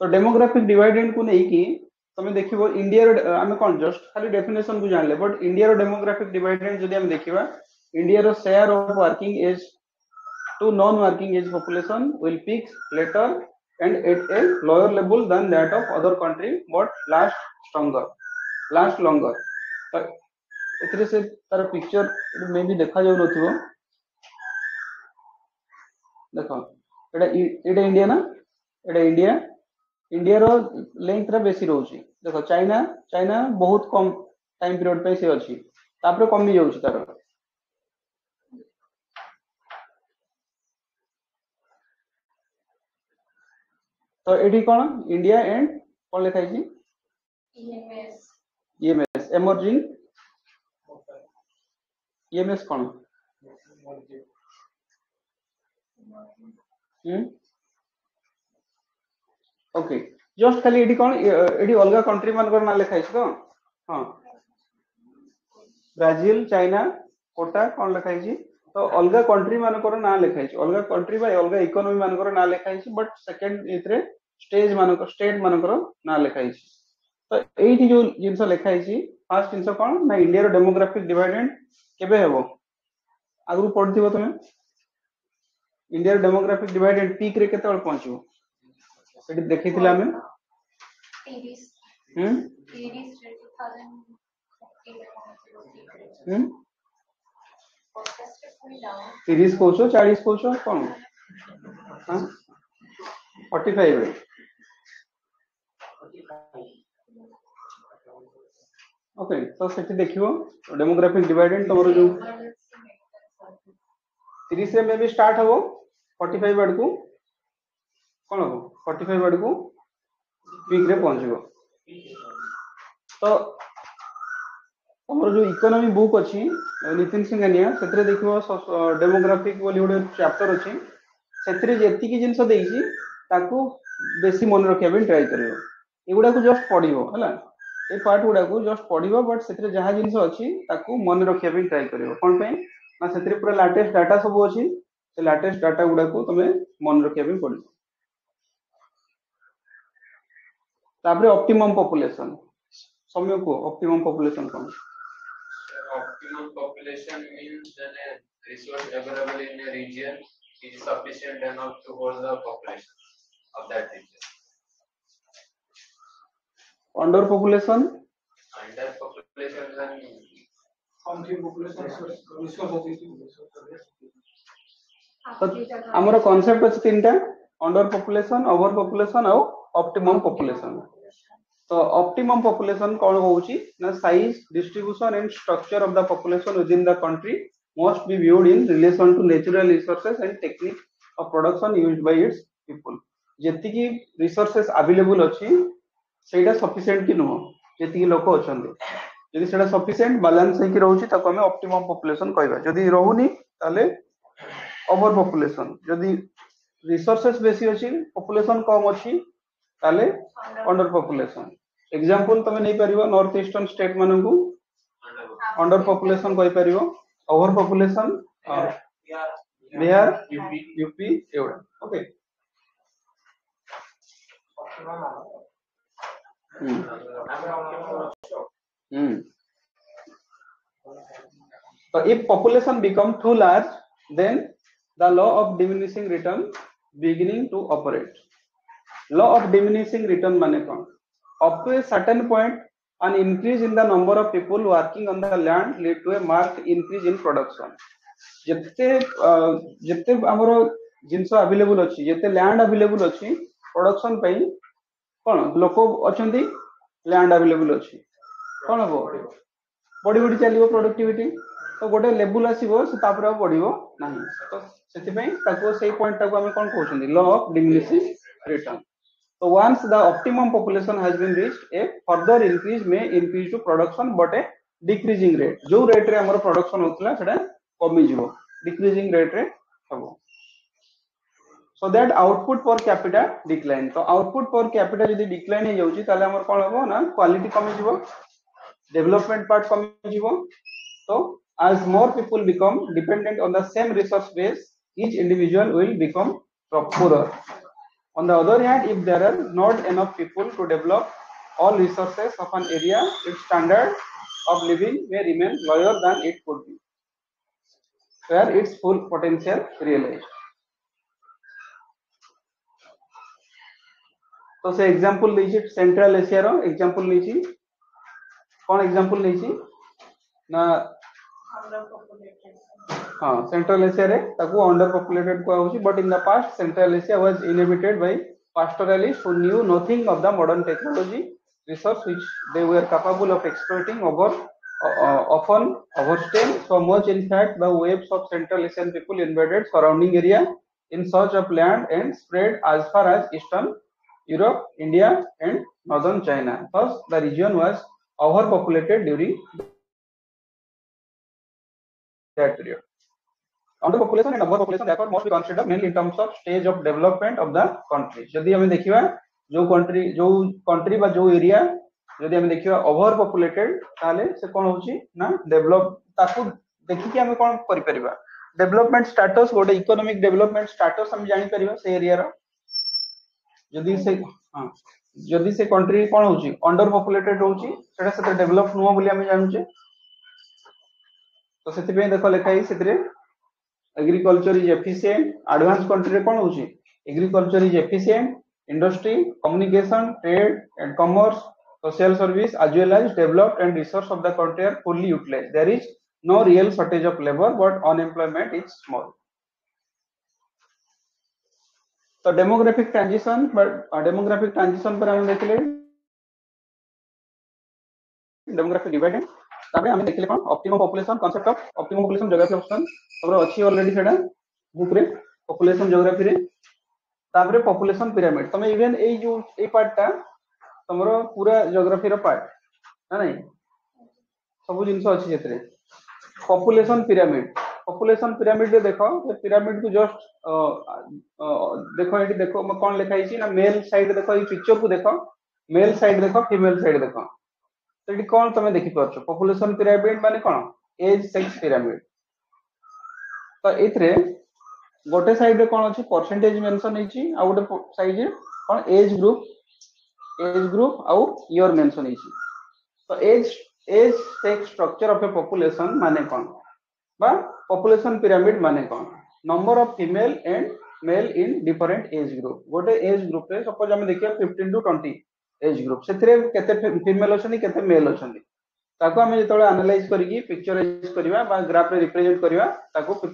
A: ତ ଡେମୋଗ୍ରାଫିକ ଡିଭାଇଡେଣ୍ଡ କୁ ନେଇକି ତମେ ଦେଖିବ ଇଣ୍ଡିଆର ଆମେ କଣ ଜଷ୍ଟ ଖାଲି ଡେଫିନେସନ କୁ ଜାଣିଲେ ବଟ୍ ଇଣ୍ଡିଆର ଡେମୋଗ୍ରାଫିକ ଡିଭାଇଡେଡ୍ ଯଦି ଆମେ ଦେଖିବା ଇଣ୍ଡିଆର share of working age to non-working age population will peak later and at a lower level than that of other country but last stronger last longer ତ ଏଥିରେ ସେ ତାର ପିକ୍ଚର ମେ ବି ଦେଖା ଯାଉନଥିବ ଦେଖ ଏଇଟା ଇ- ଏଇଟା ଇଣ୍ଡିଆ ନା ଏଇଟା ଇଣ୍ଡିଆ ଇଣ୍ଡିଆର ଲେନ୍ଥ ଟା ବେଶୀ ରହୁଛି ଦେଖ ଚାଇନା ଚାଇନା ବହୁତ କମ ଟାଇମ ପିରିୟଡ ପାଇଁ ସେ ଅଛି ତାପରେ କମି ଯାଉଛି ତାର ତ ଏଠି କଣ ଇଣ୍ଡିଆ ଏଣ୍ଡ କଣ ଲେଖା ହେଇଛି
C: EMS,
A: ଇଏମଏସ୍ ଏମର୍ଜିଂ ଇଏମଏସ୍ କଣ ହୁଁ ଓକେ ଜଷ୍ଟ ଖାଲି ଏଠି କଣ ଏ- ଏଠି ଅଲଗା କଣ୍ଟ୍ରି ମାନଙ୍କର ନାଁ ଲେଖା ହେଇଛି ତ ହଁ ବ୍ରାଜିଲ ଚାଇନା କୋଟା କଣ ଲେଖା ହେଇଛି ତ ଅଲଗା କଣ୍ଟ୍ରି ମାନଙ୍କର ନାଁ ଲେଖା ହେଇଛି ଅଲଗା କଣ୍ଟ୍ରି ବା ଅଲଗା ଇକୋନୋମି ମାନଙ୍କର ନାଁ ଲେଖା ହେଇଛି ବଟ୍ ସେକେଣ୍ଡ ଏଥିରେ ଷ୍ଟେଜ ମାନଙ୍କର ଷ୍ଟେଟ ମାନଙ୍କର ନାଁ ଲେଖା ହେଇଛି ତ ଏଇଠି ଯୋଉ ଜିନିଷ ଲେଖା ହେଇଛି ଫାର୍ଷ୍ଟ ଜିନିଷ କଣ ନା ଇଣ୍ଡିଆର ଡେମୋଗ୍ରାଫିକ ଡିଭାଇଡେଡ୍ କେବେ ହେବ ଆଗରୁ ପଢିଥିବ ତମେ ଇଣ୍ଡିଆର ଡେମୋଗ୍ରାଫିକ ଡିଭାଇଡେଡ୍ ପିକ୍ ରେ କେତେବେଳେ ପହଞ୍ଚିବ ସେଠି ଦେଖିଥିଲେ ଆମେ
C: ତିରିଶ
A: ହୁଁ
C: ତିରିଶରେ two thousand fifteen ପହଞ୍ଚିବ ଠିକରେ।
A: ହୁଁ
C: ପଚାଶରେ ପୁଣି down।
A: ତିରିଶ କହୁଛ ଚାଳିଶ କହୁଛ କଣ ଫର୍ଟି ଫାଇଭ ओके तो સેથી દેખ્યો डेमोग्राफिक डिवाइडेंड
C: તમારો जो सीरीज़
A: से भी स्टार्ट हम फर्टी फाइव आड़ को, कौन हम फर्टी फाइव आड़ को पिक्रे पहुँच तो तुम जो इकोनॉमी बुक अच्छी, नितिन सिंघानिया से देख डेमोग्राफिक गोटे चैप्टर अच्छी से जी जिनस बेस मन रखा ट्राए कर जस्ट पढ़ है କରିବ ଏଗୁଡାକୁ ଜଷ୍ଟ ପଢିବ ହେଲା ଏଇ ପାର୍ଟ ଗୁଡାକୁ ଜଷ୍ଟ ପଢିବ ବଟ୍ ସେଥିରେ ଯାହା ଜିନିଷ ଅଛି ତାକୁ ମନେ ରଖିବା ପାଇଁ ଟ୍ରାଏ କରିବ କଣ ପାଇଁ ନା ସେଥିରେ ପୁରା ଲାଟେଷ୍ଟ ଡାଟା ସବୁ ଅଛି ସେ ଲାଟେଷ୍ଟ ଡାଟା ଗୁଡାକୁ ତମେ ମନେ ରଖିବା ପାଇଁ ପଡିବ ତାପରେ ଅପ୍ଟିମମ୍ ପପୁଲେସନ ସମୟ କୁହ ଅପ୍ଟିମମ୍ ପପୁଲେସନ କଣ
D: Optimum population means when a resource available in a region is sufficient enough to hold the population of that region. Under population
B: under population
A: आमर कनसेप्ट अच्छे तीन टा अंडर पॉपुलेशन ओवर पॉपुलेशन आउ ऑप्टिमम पॉपुलेशन तो ऑप्टिमम पॉपुलेशन कौन होउची ना size distribution and structure of the population within the country must be viewed in relation to natural resources and technique of production used by its people जेतिकी रिसोर्सेस अवेलेबल अच्छी ସେଇଟା ସଫିସିଏଣ୍ଟ କି ନୁହଁ ଯେତିକି ଲୋକ ଅଛନ୍ତି ଯଦି ସେଇଟା ସଫିସିଏଣ୍ଟ ବାଲାନ୍ସ ହେଇକି ରହୁଛି ତାକୁ ଆମେ ଅପ୍ଟିମମ୍ ପପୁଲେସନ କହିବା ଯଦି ରହୁନି ତାହେଲେ ଓଭର ପପୁଲେସନ ଯଦି ରିସୋର୍ସେସ୍ ବେଶୀ ଅଛି ପପୁଲେସନ କମ ଅଛି ତାହେଲେ ଅଣ୍ଡର ପପୁଲେସନ ଏକ୍ସାମ୍ପଲ ତମେ ନେଇପାରିବ ନର୍ଥ ଇଷ୍ଟର୍ନ ଷ୍ଟେଟ ମାନଙ୍କୁ
D: under
A: ଅଣ୍ଡର ପପୁଲେସନ କହିପାରିବ ଓଭର ପପୁଲେସନ ବିହାର ୟୁପି ଏଗୁଡା okay Hmm. So if population become too large, then the law of diminishing return beginning to operate. Law of diminishing return माने कौन? Up to a certain point, an increase in the number of people working on the land lead to a marked increase in production. ଯେତେ ଯେତେ ଆମର ଜିନିଷ ଆଭେଲେବୁଲ ଅଛି ଯେତେ ଲ୍ୟାଣ୍ଡ ଆଭେଲେବୁଲ ଅଛି ପ୍ରଡକ୍ସନ ପାଇଁ କଣ ଲୋକ ଅଛନ୍ତି ଲ୍ୟାଣ୍ଡ ଆଭେଲେବୁଲ ଅଛି କଣ ହବ ବଢି ବଢି ଚାଲିବ ପ୍ରଡକ୍ଟିଭିଟି ତ ଗୋଟେ ଲେବୁଲ ଆସିବ ସେ ତାପରେ ଆଉ ବଢିବ ନାହିଁ ତ ସେଥିପାଇଁ ତାକୁ ସେଇ ପଏଣ୍ଟ ଟାକୁ ଆମେ କଣ କହୁଛନ୍ତି law of diminishing return So once the optimum population has been reached, a further increase may increase to production but a decreasing rate. ଯୋଉ ରେଟ୍ ରେ ଆମର production ହଉଥିଲା ସେଟା କମିଯିବ decreasing rate ରେ ହବ so that output per capita decline ତ output per capita ଯଦି decline ହେଇଯାଉଛି ତାହେଲେ ଆମର କଣ ହବ ନା quality କମିଯିବ development part କମିଯିବ so as more people become dependent on the same resource base each individual will become poorer on the other hand if there are not enough people to develop all resources of an area, its standard of living may remain lower than it could be, where its full potential realized. तो से एग्जांपल लीजिए सेंट्रल एशिया रो एग्जांपल लीजिए। कौन एग्जांपल लीजिए? ना हाँ सेंट्रल एशिया रे, तकु अंडर पॉपुलेटेड को आउची but in the past central Asia was inhabited by pastoralist who knew nothing of the modern technology resource which they were capable of exploiting over often overstrain so much in fact the waves of central Asian people invaded surrounding area in search of land and spread as far as eastern europe india and northern china thus the region was overpopulated during that period underpopulation and overpopulation therefore must be considered mainly in terms of stage of development of the country ଯଦି ଆମେ ଦେଖିବା ଯୋଉ country ଯୋଉ country ବା ଯୋଉ area ଯଦି ଆମେ ଦେଖିବା ଓଭର ପପୁଲେଟେଡ ତାହେଲେ ସେ କଣ ହଉଛି ନା ଡେଭଲପ ତାକୁ ଦେଖିକି ଆମେ କଣ କରିପାରିବା ଡେଭଲପମେଣ୍ଟ ଷ୍ଟାଟସ ଗୋଟେ ଇକୋନୋମିକ ଡେଭଲପମେଣ୍ଟ ଷ୍ଟାଟସ ଆମେ ଜାଣିପାରିବା ସେ ଏରିଆର ଯଦି ସେ ହଁ ଯଦି ସେ କଣ୍ଟ୍ରି କଣ ହଉଛି ଅଣ୍ଡର ପପୁଲେଟେଡ ରହୁଛି ସେଟା ସେତେ ଡେଭଲପ ନୁହଁ ବୋଲି ଆମେ ଜାଣୁଛେ ତ ସେଥିପାଇଁ ଦେଖ ଲେଖା ହେଇଛି ସେଥିରେ agriculture is efficient advanced country ରେ କଣ ହଉଛି agriculture is efficient industry communication trade and commerce social service as well as developed and resource of the country are fully utilized there is no real shortage of labor but unemployment is small तो demographic transition but demographic transition पर हम देखले डेमोग्राफिक डिवाइड तापर हम देखले कोन? Optimum population concept of optimum population geography option तमरो अछि ऑलरेडी सेडा बुक रे पॉपुलेशन ज्योग्राफी रे, तापर पॉपुलेशन पिरामिड तमे इवन एई जो ए पार्टटा तमरो पूरा ज्योग्राफी रो पार्ट ना नहीं? सब जिंस अछि जेतरे पॉपुलेशन पिरामिड रे देखो ये पिरामिड को जस्ट देखो एटी देखो म कोन लिखा हिची ना मेल साइड देखो ई पिक्चर को देखो मेल साइड देखो फीमेल साइड देखो तो एटी कोन तमे देखि परछो पॉपुलेशन पिरामिड माने कोन एज सेक्स पिरामिड तो एथरे गोटे साइड रे कोन अछि परसेंटेज मेंशन हिची आ गोटे साइड रे कोन एज ग्रुप एज ग्रुप आउ ईयर मेंशन हिची तो age age sex structure of a population माने कोन बा पॉपुलेशन पिरामिड माने कोन number of female and male in different age group गोटे एज ग्रुप सपोज़ हम देखिया 15 टू 20 एज ग्रुप केते फीमेल केते मेल अछनी ताको हम करिवा बा ग्राफ रे represent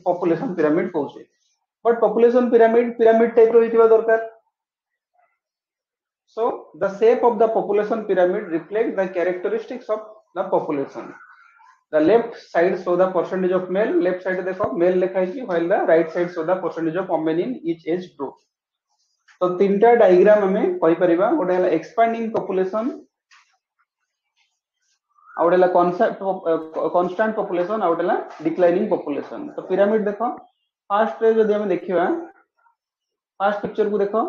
A: population pyramid कहउछे but population pyramid pyramid type रो हितबा दरकार so, the shape of the population pyramid reflects the characteristics of the population the left side show the percentage of male. Left side देखो, male लिखा है while the right side show the percentage of women in each age group. तो तीनटा डायग्राम हमें कोई परिबा। गोटे हला एक्सपेंडिंग पॉपुलेशन आ गोटे हला कांसेप्ट कांस्टेंट पॉपुलेशन आ गोटे हला डिक्लाइनिंग पॉपुलेशन तो पिरामिड देखो फ़र्स्ट रे जदि हम देखिवा फ़र्स्ट पिक्चर को देखो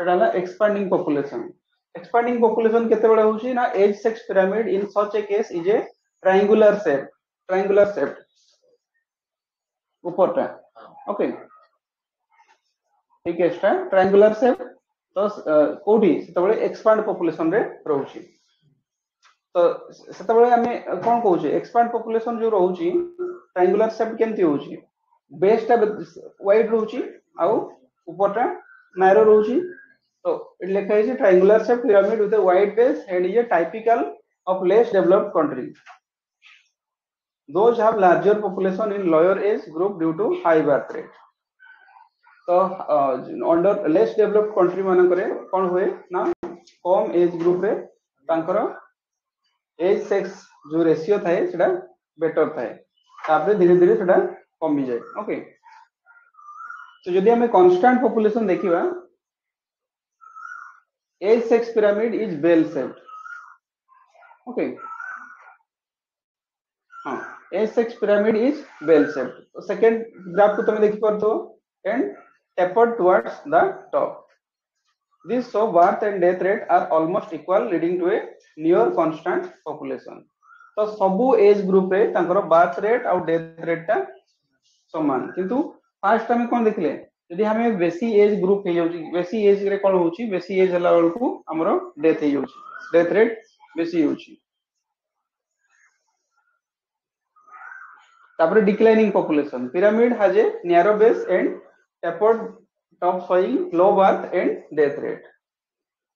A: एटा हला एक्सपेंडिंग पॉपुलेशन एक्सपेंडिंग पॉपुलेशन केते बडा होसी ना age sex pyramid in such a case is a triangular shape triangular shape ऊपरटा okay ठीक है स्टा ट्रायंगुलर शेप तो कोठी सेतबेले एक्सपांड पॉपुलेशन रे रहउची तो सेतबेले हमें कोन कहउची एक्सपांड पॉपुलेशन जो रहउची ट्रायंगुलर शेप केमती होउची? बेस टा वाइड रहउची आउ ऊपरटा नैरो रहउची तो इट लिखा है triangular shape pyramid with a wide base and is a typical of less developed countries. Those have larger population in lower age group due to high birth rate. तो अंडर लेस डेवलप्ड कंट्री मानकरे कोन हुए ना कम एज ग्रुप रे तांकर एज सेक्स जो रेशियो थाए सेटा बेटर थाए तापरे धीरे धीरे सेटा कमी जाए ओके तो जदि हमें कांस्टेंट पॉपुलेशन देखिबा age sex pyramid is bell shaped S H pyramid is bell shaped तो सेकंड ग्राफ को તમે દેખી પરતો and tapered towards the top. This so birth and death rate are almost equal, leading to a near constant population. तो सब एज ग्रुप रे तांकर बर्थ रेट और डेथ रेट टा समान। किंतु फास्ट हमें कोन देखले? यदि हमें बेसी एज ग्रुप हे जाउची बेसी एज रे कोन होउची बेसी एज हला बळकु हमरो डेथ हे जाउची डेथ रेट बेसी होउची তারপরে declining population pyramid has a narrow base and tapered top soil low birth and death rate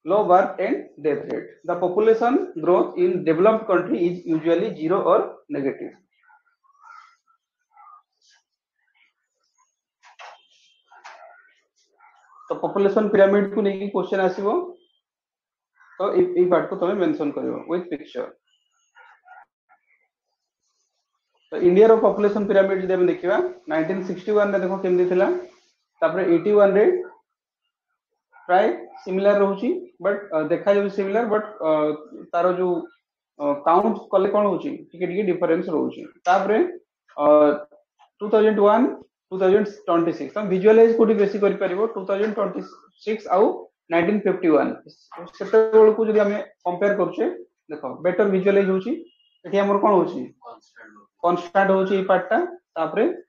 A: low birth and death rate. The population growth in developed country is usually zero or negative. तो पॉपुलेशन पिरामिड को लेकिन क्वेश्चन आसो तो ये पार्ट को तुम मेंशन करियो विथ पिक्चर तो इंडिया रो पॉपुलेशन पिरामिड जदि हम देखिबा 1961 रे देखो तापर 81 रे, प्राय सिमिलर रहउची बट देखा सिमिलर बट तारो जो काउंट कले कोन टिके डिफरेंस रहउची तापर 2001 2026 हम विजुअलाइज कोठी बेसी करि परिबो 2026 आउ 1951 सेते बेल को जदि हमें कंपेयर देखो ई पार्टटा तापरे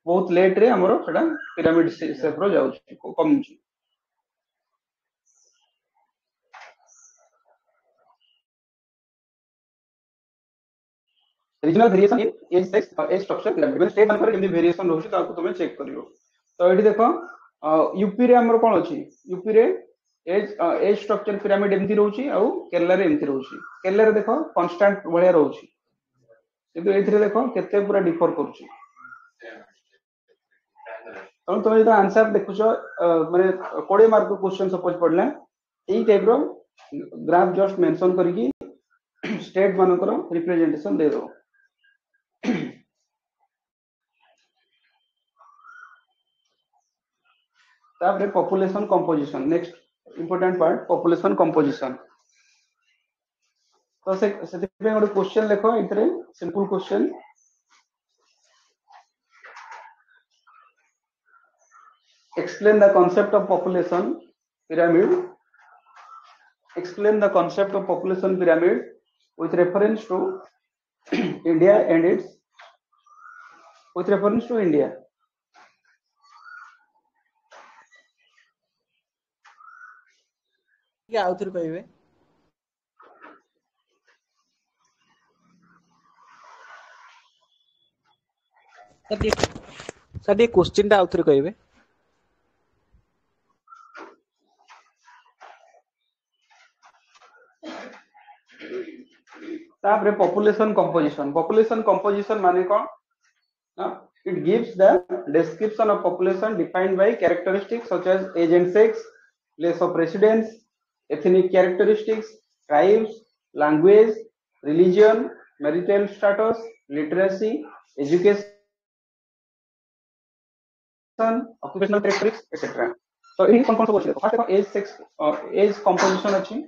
A: बहुत लेट रे हमर pyramid shape कमची regional variation in age sex age structure pyramid मतलब स्टेट मानकर केमि वेरिएशन रहउची ताको तमे चेक करियो। तो एठी देखो यूपी रे हमर कोन अछि यूपी रे, एज एज स्ट्रक्चर पिरामिड एमती रहउची आउ केरला रे एमती रहउची केरला रे देखो कांस्टेंट भलिया रहउची କିନ୍ତୁ ଏଇଥିରେ ଦେଖ କେତେ ପୁରା ଡିଫର କରୁଛି ତେଣୁ ତମେ ଯେତେବେଳେ ଆନ୍ସର ଦେଖୁଛ ଅ, ମାନେ କୋଡିଏ ମାର୍କ କ୍ୱେଶ୍ଚନ ସପୋଜ ପଡିଲା ଏଇ ଟାଇପ ର ଗ୍ରାଫ ଜଷ୍ଟ ମେନସନ କରିକି ଷ୍ଟେଟ ମାନଙ୍କର ରିପ୍ରେଜେଣ୍ଟେସନ ଦେଇଦବ ତାପରେ population composition next important part population composition ତ ସେ ସେଥିପାଇଁ ଗୋଟେ କ୍ୱେଶ୍ଚନ ଲେଖ ଏଥିରେ simple question explain the concept of population pyramid explain the concept of population pyramid with reference to india and its with reference to india
E: ଟିକେ ଆଉଥରେ କହିବେ ସାର୍ ଟିକେ ସାର୍ ଟିକେ କୋଶ୍ଚିନ୍ ଟା ଆଉଥରେ କହିବେ
A: ତାପରେ population composition population composition ମାନେ କଣ ନା it gives the description of population defined by characteristics such as age and sex place of residence ethnic characteristics tribes language religion marital status literacy education occupational characteristics, etc. So it is compound question. First of all, age sex, uh, age composition अच्छी.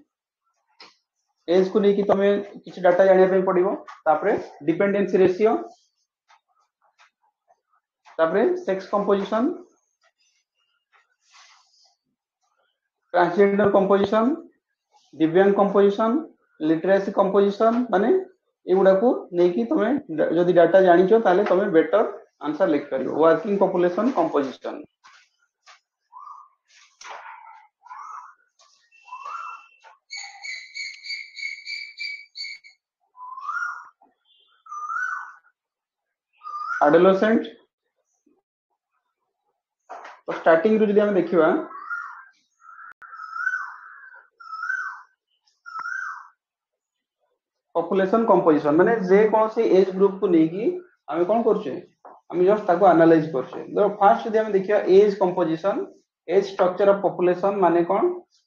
A: एज को लेकिन तुम्हें किसी डाटा जानने पे पड़िबो तापरे डिपेंडेंसी रेशियो तापरे सेक्स कंपोजिशन ट्रांसजेंडर कंपोजिशन दिव्यांग कंपोजिशन लिटरेसी कंपोजिशन माने एगुडा को लेकिन तुम्हें जदि डाटा जानिचो ताले तुम्हें बेटर आंसर लिख परिबो वर्किंग पॉपुलेशन कंपोजिशन adolescent ତ ଷ୍ଟାର୍ଟିଂ ରୁ ଯଦି ଆମେ ଦେଖିବା ପପୁଲେସନ କମ୍ପୋଜିସନ ମାନେ ଯେ କୌଣସି ଏଜ ଗ୍ରୁପ କୁ ନେଇକି ଆମେ କଣ କରୁଛେ আমি জস্ট তাকে আনালাইজ করছে ধর ফার্স্ট যদি আমি দেখিবা age composition age structure of population মানে কোন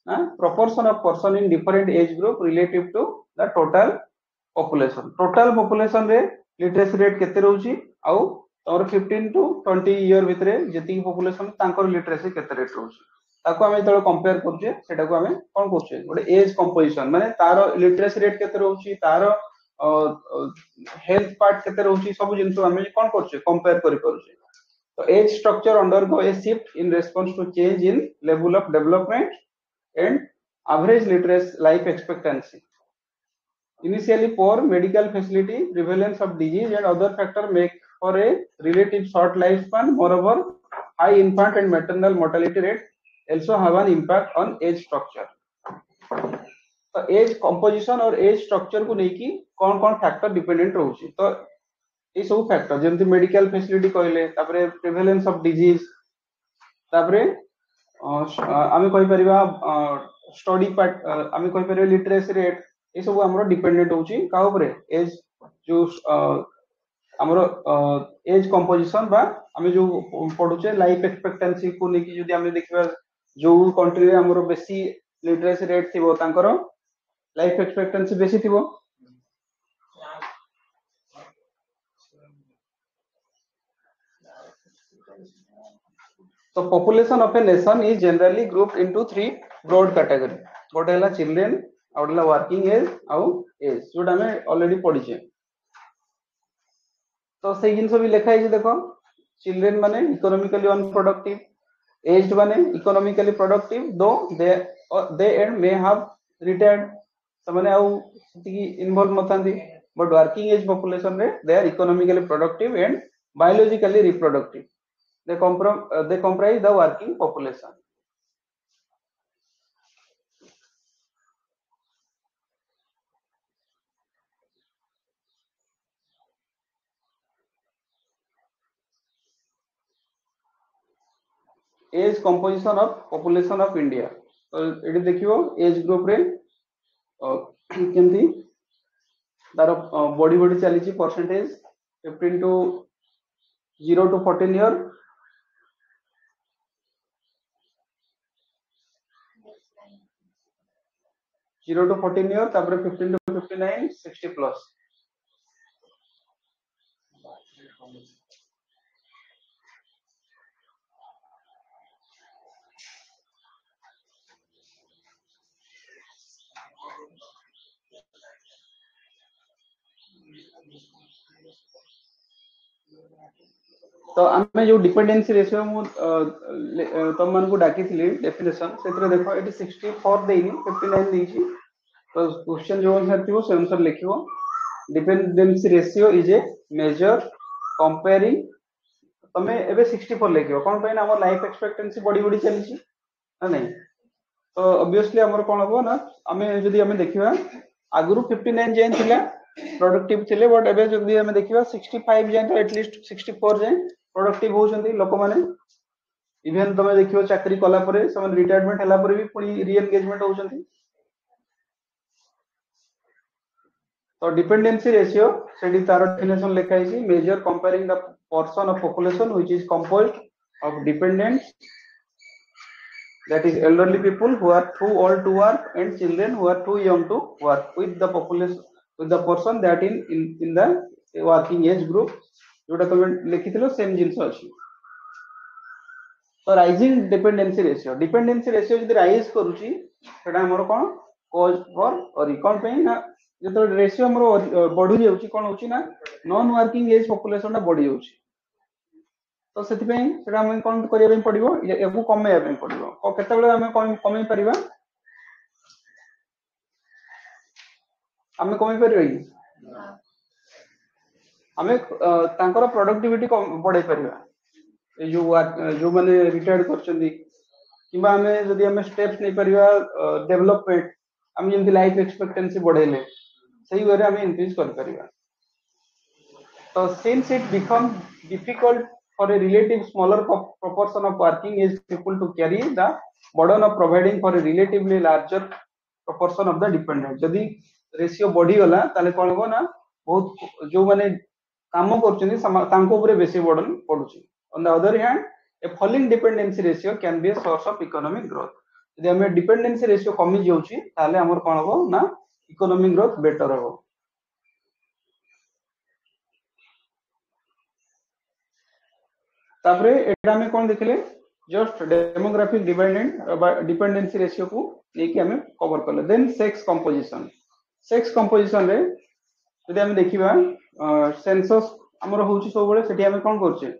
A: না proportion of person in different age group relative to the total population total population রে লিটারেসি রেট কেতে রহুছি আউ তোমার ফিফটিন টু টোয়েন্টি ইয়র ভিতরে যেতিকি পপুলেশন তাঙ্কর লিটারেসি কেতে রেট রহুছি তাকে আমি যেতবে কম্পেয়ার করছে সেটাকে আমি কোন করছে গোটে এজ কম্পোজিশন মানে তার লিটারেসি রেট কেতে রহুছি তার ହେଲ୍ଥ ପାର୍ଟ କେତେ ରହୁଛି ସବୁ ଜିନିଷ ଆମେ କଣ କରୁଛେ କମ୍ପେୟାର କରିପାରୁଛେ ତ age structure undergo a shift in response to change in level of development and average literacy life expectancy Initially, poor medical facility, prevalence of disease, and other factors make for a relative short lifespan. Moreover, high infant and maternal mortality rate also have an impact on age structure तो एज कंपोजिशन और एज स्ट्रक्चर को लेकिन कौन कौन फैक्टर डिपेंडेंट रोच तो ये सब फैक्टर जमी मेडिकल फैसिलिटी कहले प्रिभेलेन्स अफ डीज तापर आम कहीपर स्टडी आम कहीपर लिटरेस रेट ये सब डिपेडेट हूँ एज जो आम एज कंपोजिशन आम जो पढ़ुचे लाइफ एक्सपेक्टेन्सी को लेकिन देखा जो कंट्री आम बेसी लिटरेस रेट थी ଲାଇଫ ଏକ୍ସପେକ୍ଟାନ୍ସି ବେଶୀ ଥିବ So population of a nation is generally grouped into three broad category. ଗୋଟେ ହେଲା children ଆଉ ଗୋଟେ ହେଲା working age ଆଉ age ଯୋଉଟା ଆମେ already ପଢିଛେ ତ ସେଇ ଜିନିଷ ବି ଲେଖା ହେଇଛି ଦେଖ ଚିଲଡ୍ରେନ ମାନେ ଇକୋନୋମିକାଲି ଅନପ୍ରଡକ୍ଟିଭ ଏଜଡ ମାନେ economically productive though they they and may have retired ସେମାନେ ଆଉ ସେତିକି ଇନଭଲ୍ଭ ନଥାନ୍ତି but working age ପପୁଲେସନରେ they are economically productive and biologically reproductive. They, comprom- uh, they comprise the working population. age composition of population of India. ତ ଏଠି ଦେଖିବ ଏଜ ଗ୍ରୁପ ରେ ଅ, କେମିତି ତାର ଅ, ବଢି ବଢି ଚାଲିଛି percentage fifteen to zero to fourteen year zero to fourteen year ତାପରେ fifteen to fifty nine sixty plus ତ ଆମେ ଯୋଉ ଡିପେଣ୍ଡେନ୍ସି ରେସିଓ ମୁଁ ଅ, ଲେ- ଅ, ତମମାନଙ୍କୁ ଡାକିଥିଲି ଡେଫିନେସନ ସେଥିରେ ଦେଖ ଏଠି ସିକ୍ସଟି ଫୋର ଦେଇନି ଫିଫ୍ଟି ନାଇନ ଦେଇଛି ତ କ୍ୱେଶ୍ଚନ ଯୋଉ ଅନୁସାରେ ଥିବ ସେ ଅନୁସାରେ ଲେଖିବ dependency ratio is a measure comparing ତମେ ଏବେ ସିକ୍ସଟି ଫୋର ଲେଖିବ କଣ ପାଇଁ ନା ଆମ ଲାଇଫ ଏକ୍ସପେକ୍ଟାନ୍ସି ବଢି ବଢି ଚାଲିଛି ନା ନାଇଁ ତ ଅବଭିୟସଲି ଆମର କଣ ହବ ନା ଆମେ ଯଦି ଆମେ ଦେଖିବା ଆଗରୁ ଫିଫ୍ଟି ନାଇନ ଯାଏଁ ଥିଲା প্রোডক্টিভ লে বট এবে যদি আমি দেখিবা 65 যায় তো এটলিস্ট 64 যায় প্রোডক্টিভ হউছন্তি লোকমানে ইভেন তুমি দেখিও চাকরি কলা পরে সমান রিটায়ারমেন্ট হেলা পরে বি পুনি রিএনগেজমেন্ট হউছন্তি तो डिपेंडेंसी रेशियो सेडी तार डेफिनेशन लिखा है measure comparing the portion of population which is composed of dependents that is elderly people who are too old to work and children who are too young to work with the population with the person that in in, in the working age group ଯୋଉଟା ତମେ ଲେଖିଥିଲ ସେମ୍ ଜିନିଷ ଅଛି ତ rising dependency ratio dependency ratio ଯଦି ରାଇଜ କରୁଛି ସେଟା ଆମର କଣ କଜ ଫର ଅରି କଣ ପାଇଁ ନା ଯେତେବେଳେ ରେସିଓ ଆମର ଅ, ବଢି ଯାଉଛି କଣ ହଉଛି ନା ନନ୍ ୱାର୍କିଂ ଏଜ ପପୁଲେସନ ଟା ବଢି ଯାଉଛି ତ ସେଥିପାଇଁ ସେଟା ଆମେ କଣ କରିବା ପାଇଁ ପଡିବ ଏ- ୟାକୁ କମେଇବା ପାଇଁ ପଡିବ କ- କେତେବେଳେ ଆମେ କମ- କମେଇ ପାରିବା ଆମେ କମେଇ ପାରିବା କି ଆମେ ଅ, ତାଙ୍କର ପ୍ରଡକ୍ଟିଭିଟି ବଢେଇ ପାରିବା ଏଇ ଯୋଉ work- ଯୋଉମାନେ ରିଟାୟାର୍ଡ କରିଛନ୍ତି କିମ୍ବା ଆମେ ଯଦି ଆମେ ଷ୍ଟେପ୍ସ ନେଇପାରିବା ଡେଭଲପମେଣ୍ଟ ଆମେ ଯେମିତି ଲାଇଫ ଏକ୍ସପେକ୍ଟାନ୍ସି ବଢେଇଲେ ସେଇ ୱେରେ ଆମେ ଇନକ୍ରିଜ କରିପାରିବା ତ since it becomes difficult for a relative smaller po- proportion of working age people to carry the burden of providing for a relatively larger proportion of the dependent ଯଦି ରେସିଓ ବଢିଗଲା ତାହେଲେ କଣ ହବ ନା ବହୁତ ଯୋଉମାନେ କାମ କରୁଛନ୍ତି ସମ- ତାଙ୍କ ଉପରେ ବେଶୀ ବର୍ଡନ ପଡୁଛି on the other hand a falling dependency ratio can be a source of economic growth ଯଦି ଆମେ ଡିପେଣ୍ଡେନ୍ସି ରେସିଓ କମି ଯାଉଛି ତାହେଲେ ଆମର କଣ ହବ ନା ଇକୋନୋମିକ ଗ୍ରୋଥ ବେଟର ହବ ତାପରେ ଏଇଟା ଆମେ କଣ ଦେଖିଲେ ଜଷ୍ଟ ଡେମୋଗ୍ରାଫିକ ଡିପେଣ୍ଡେଣ୍ଟ ବା ଡିପେଣ୍ଡେନ୍ସି ରେସିଓକୁ ନେଇକି ଆମେ କଭର କଲେ ଦେନ୍ ସେକ୍ସ କମ୍ପୋଜିସନ sex composition रे जदि हम देखिबा सेंसस हमर होउछि सब बेले सेठी हम कोन करछे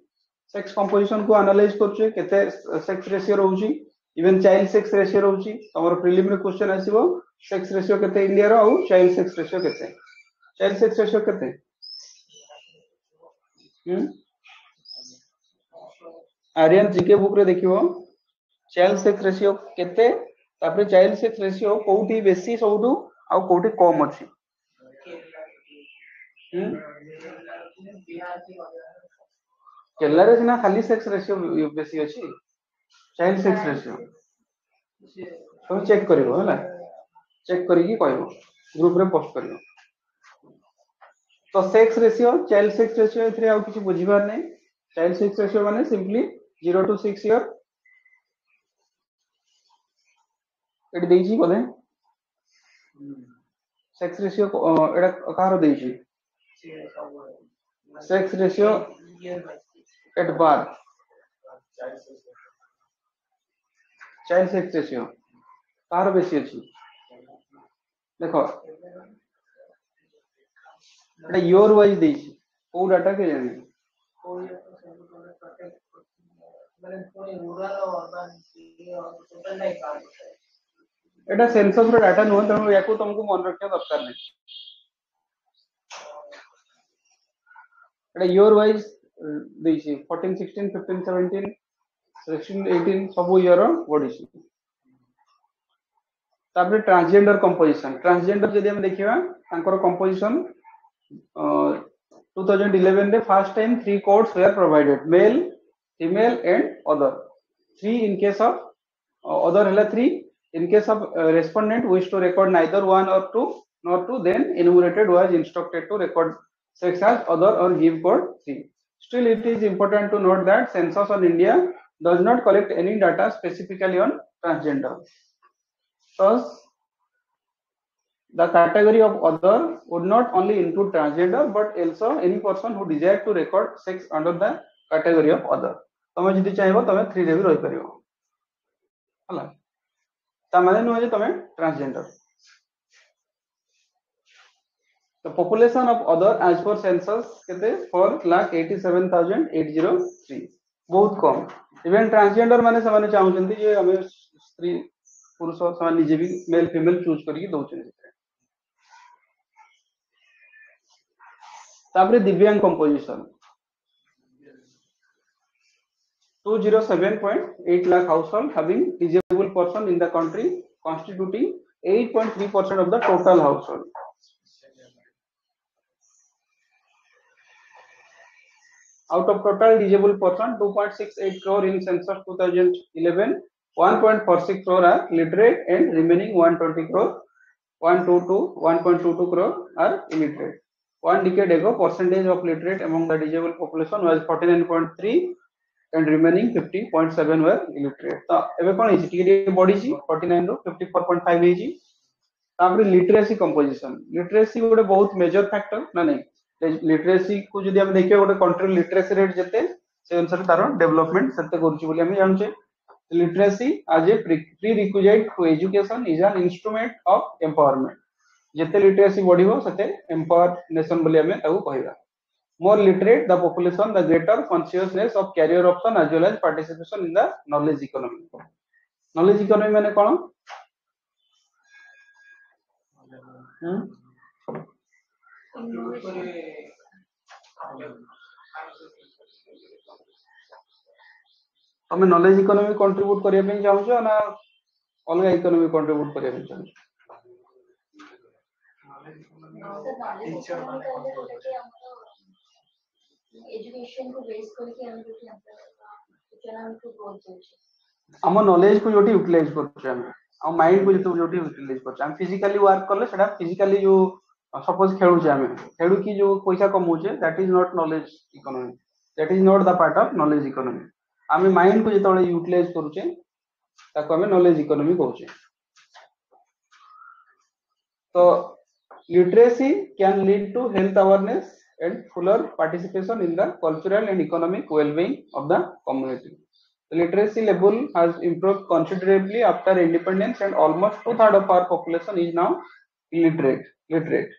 A: सेक्स कंपोजिशन को एनालाइज करछे केते सेक्स रेशियो रहउछि इवन चाइल्ड सेक्स रेशियो रहउछि तमर प्रीलिम क्वेश्चन आसीबो सेक्स रेशियो केते इंडिया रो आउ चाइल्ड सेक्स रेशियो केते चाइल्ड सेक्स रेशियो केते आर्यन जीके बुक रे देखिबो चाइल्ड सेक्स रेशियो केते तापर चाइल्ड सेक्स रेशियो कोठी बेसी सबटू
B: ଆଉ କୋଉଠି କମ୍
A: ଅଛି କେରଳାରେ ସିନା ଖାଲି ସେକ୍ସ ରେସିଓ ବେଶୀ ଅଛି ଚାଇଲ୍ଡ ସେକ୍ସ ରେସିଓ ତମେ ଚେକ୍ କରିବ ହେଲା ଚେକ୍ କରିକି କହିବ ଗ୍ରୁପରେ ପୋଷ୍ଟ କରିବ ତ sex ratio child sex ratio ଏଥିରେ ଆଉ କିଛି ବୁଝିବାର ନାହିଁ ଚାଇଲ୍ଡ ସେକ୍ସ ରେସିଓ ମାନେ simply zero to six year ଏଠି ଦେଇଛି ବୋଧେ সেক্স রেশিও এটা কারো ଦେଇଛି sex ratio at birth child sex ratio কারো বেশি ଅଛି ଦେଖ এটা ইয়োর ওয়াইজ ଦେଇଛି କୋଉ ଡାଟା
B: କେ ଜାଣି ମାନେ ପୁଣି ରୁରାଲ ଅର୍ବାନ କି ଟୋଟାଲ ନାଇଁ କାମ
A: ଏଟା ସେନ୍ସସ୍ ର ଡାଟା ନୁହଁ ତେଣୁ ୟାକୁ ତମକୁ ମନେ ରଖିବା ଦରକାର ନାହିଁ ଏଟା ଇୟର ୱାଇଜ ଦେଇଛି fourteen sixteen fifteen seventeen sixteen eighteen ସବୁ ଇୟର ବଢିଛି ତାପରେ ଟ୍ରାନ୍ସଜେଣ୍ଡର କମ୍ପୋଜିସନ ଟ୍ରାନ୍ସଜେଣ୍ଡର ଯଦି ଆମେ ଦେଖିବା ତାଙ୍କର composition two thousand ଇଲେଭେନରେ first time three codes were provided male female and other three in case of other ହେଲା three in case of uh, respondent wish to record neither one or two nor two then enumerated was instructed to record sex as other or give code 3 Still, it is important to note that Census on India does not collect any data specifically on transgender. Thus, the category of other would not only include transgender but also any person who desire to record sex under the category of other. ତମେ ଯଦି ଚାହିଁବ ତମେ ଥ୍ରୀ ରେ ବି ରହିପାରିବ ହେଲା ତା ମାନେ ନୁହେଁ ଯେ ତମେ transgender The population of other as per census କେତେ 4 lakh 87803 ବହୁତ କମ ଇଭେନ୍ ଟ୍ରାନ୍ସଜେଣ୍ଡର ମାନେ ସେମାନେ ଚାହୁଁଛନ୍ତି ଯେ ଆମେ ସ୍ତ୍ରୀ ପୁରୁଷ ସେମାନେ ନିଜେ ବି ମେଲ୍ ଫିମେଲ୍ ଚୁଜ୍ କରିକି ଦଉଛନ୍ତି ସେଥିରେ 207.8 lakh household having disabled person in the country constituting 8.3% of the total household. Out of total disabled person, 2.68 crore in census 2011, 1.46 crore are literate and remaining 120 crore, 122, 1.22 crore are illiterate. One decade ago, percentage of literate among the disabled population was 49.3 and remaining 50.7 were illiterate तो एबे कोन इज़ टी डी बॉडी छि 49 रो 54.5 हे छि तापर लिटरेसी कंपोजिशन लिटरेसी गोटे बहुत मेजर फैक्टर ना नहीं? लिटरेसी को जदि हम देखियो गोटे कंट्री लिटरेसी रेट जते से अनुसार तारो डेवलपमेंट सते करू छि बोली हम जानु छि literacy as a prerequisite to education is an instrument of empowerment जते लिटरेसी बढ़िबो सते एम्पावर नेशन बोली हम ताऊ कहिबा more literate the population, the greater consciousness of career option as well as participation in the knowledge economy. Knowledge economy মানে Hmm? তুমি নলেজ ইকোনমি কন্ট্রিবিউট করিয়া পাই চাহুছ না অলগা ইকোনমি কন্ট্রিবিউট করিয়া পাই চাহুছ নলেজ ইকোনমি
C: एजुकेशन को बेस करके हम जो कि हम ग्रोथ दଉଛି
A: ଆମ ନଲେଜ କୁ ଯୋଉଠି ୟୁଟିଲାଇଜ କରୁଛେ ଆମେ ଆମ ମାଇଣ୍ଡ କୁ ଯେତେବେଳେ ଯୋଉଠି ୟୁଟିଲାଇଜ କରୁଛେ ଆମେ ଫିଜିକାଲି ୱାର୍କ କଲେ ସେଟା ଫିଜିକାଲି ଯୋଉ ସପୋଜ ଖେଳୁଛେ ଆମେ ଖେଳୁକି ଯୋଉ ପଇସା କମଉଛେ that is not knowledge economy that is not the part of knowledge economy ଆମେ ମାଇଣ୍ଡ କୁ ଯେତେବେଳେ ୟୁଟିଲାଇଜ କରୁଛେ ତାକୁ ଆମେ ନଲେଜ ଇକୋନୋମି କହୁଛେ ତ literacy can lead to health awareness and fuller participation in the cultural and economic well-being of the community. The literacy level has improved considerably after independence and almost two-thirds of our population is now illiterate. Literate.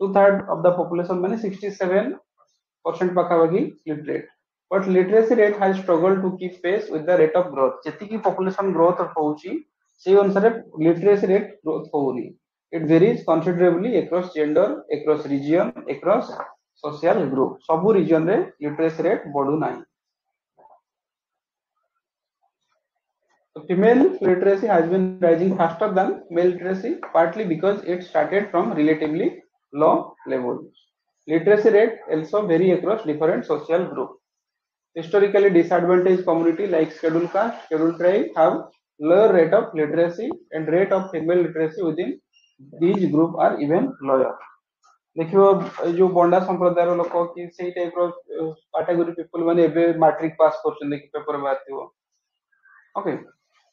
A: Two-thirds of the population means 67% ପାଖାପାଖି literate. But literacy rate has struggled to keep pace with the rate of growth. ଯେତିକି population growth ହଉଛି ସେଇ ଅନୁସାରେ literacy rate growth ହଉନି. It varies considerably across gender, across region, across social group सबु रिजन रे लिटरेसी रेट बढ़ू ना So female literacy has been rising faster than male literacy partly because it started from relatively low level. Literacy rate also vary across different social group. Historically disadvantaged community like scheduled caste, scheduled tribe have lower rate of literacy and rate of female literacy within these group are even lower. ଦେଖିବ ଏଇ ଯୋଉ ବଣ୍ଡା ସମ୍ପ୍ରଦାୟର ଲୋକ କି ସେଇ ଟାଇପର କାଟାଗୋରୀ ପିପୁଲ ମାନେ ଏବେ ମାଟ୍ରିକ ପାସ୍ କରୁଛନ୍ତି କି ପେପର ବାହାରିଥିବ ଓକେ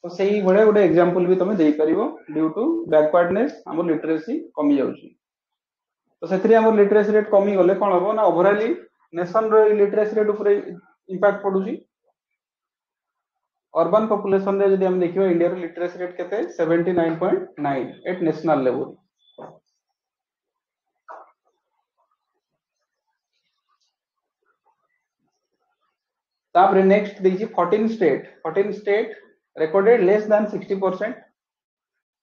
A: ତ ସେଇଭଳିଆ ଗୋଟେ ଏକ୍ଜାମ୍ପଲ ବି ତମେ ଦେଇପାରିବ ଡ୍ୟୁ ଟୁ ବ୍ୟାକୱାର୍ଡନେସ୍ ଆମ ଲିଟରେସି କମି ଯାଉଛି ତ ସେଥିରେ ଆମର ଲିଟରେସି ରେଟ୍ କମିଗଲେ କ'ଣ ହବ ନା ଓଭରାଲି ନେସନର ଲିଟରେସି ରେଟ୍ ଉପରେ ଇମ୍ପାକ୍ଟ ପଡୁଛି ଅର୍ବାନ୍ ପପୁଲେସନରେ ଯଦି ଆମେ ଦେଖିବା ଇଣ୍ଡିଆର ଲିଟରେସି ରେଟ୍ କେତେ seventy nine point nine eight national level तो नेक्स्ट दीजिए fourteen state fourteen state recorded less than sixty percent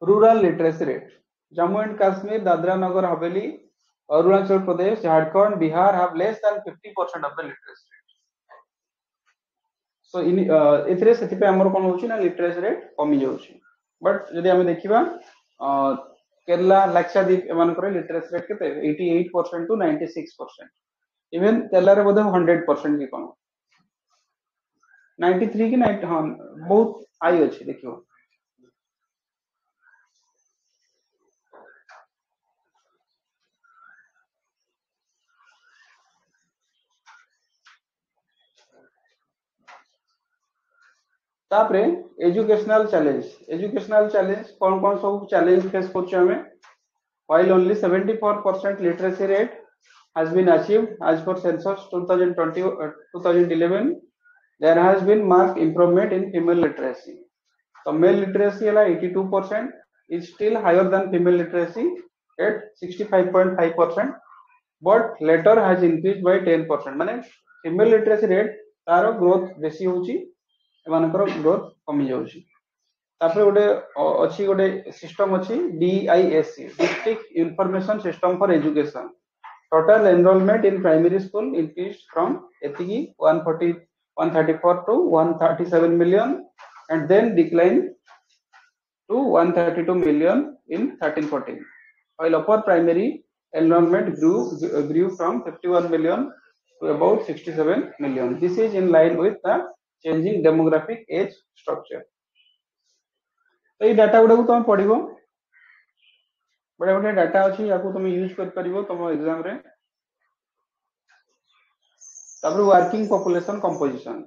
A: rural literacy rate Jammu and Kashmir Dadra Nagar Haveli Arunachal Pradesh Jharkhand Bihar have less than 50 percent of the literacy rate so in एथिरे सेति पे हमर कोन होची ना लिटरेसी रेट कमी जाउची बट जदि हम देखिबा केरला लक्षद्वीप एमानकर लिटरेसी रेट केते? 88 percent to 96 percent even Kerala रे बोधे 100 परसेंट की कम। नाइन्टी थ्री की नाइट हाँ बहुत आई अच्छी देखियो। तापरे एजुकेशनल चैलेंज एजुकेशनल चैलेंज कौन कौन सब चैलेंज फेस कर while only 74% literacy rate has been achieved as per census 2020 2011 there has been marked improvement in female literacy. So male literacy at 82% is still higher than female literacy at 65.5%, but later has increased by 10%. মানে female literacy rate তার growth বেশি হଉଛି এମାନଙ୍କର growth কমি ଯାଉଛି। ତାପରେ ଗୋଟେ ଅଛି ଗୋଟେ ସିଷ୍ଟମ ଅଛି DISC District Information System for Education. Total enrollment in primary school increased from ଏତିକି 140 134 to 137 million and then declined to 132 million in 13 14 while upper primary enrollment grew grew from 51 million to about 67 million this is in line with the changing demographic age structure तो ये डाटा गुडा तुम पढ़ बड़े बड़े डाटा अच्छी या तुम यूज़ कर पारिबो तुम एग्ज़ाम रे तापर working population composition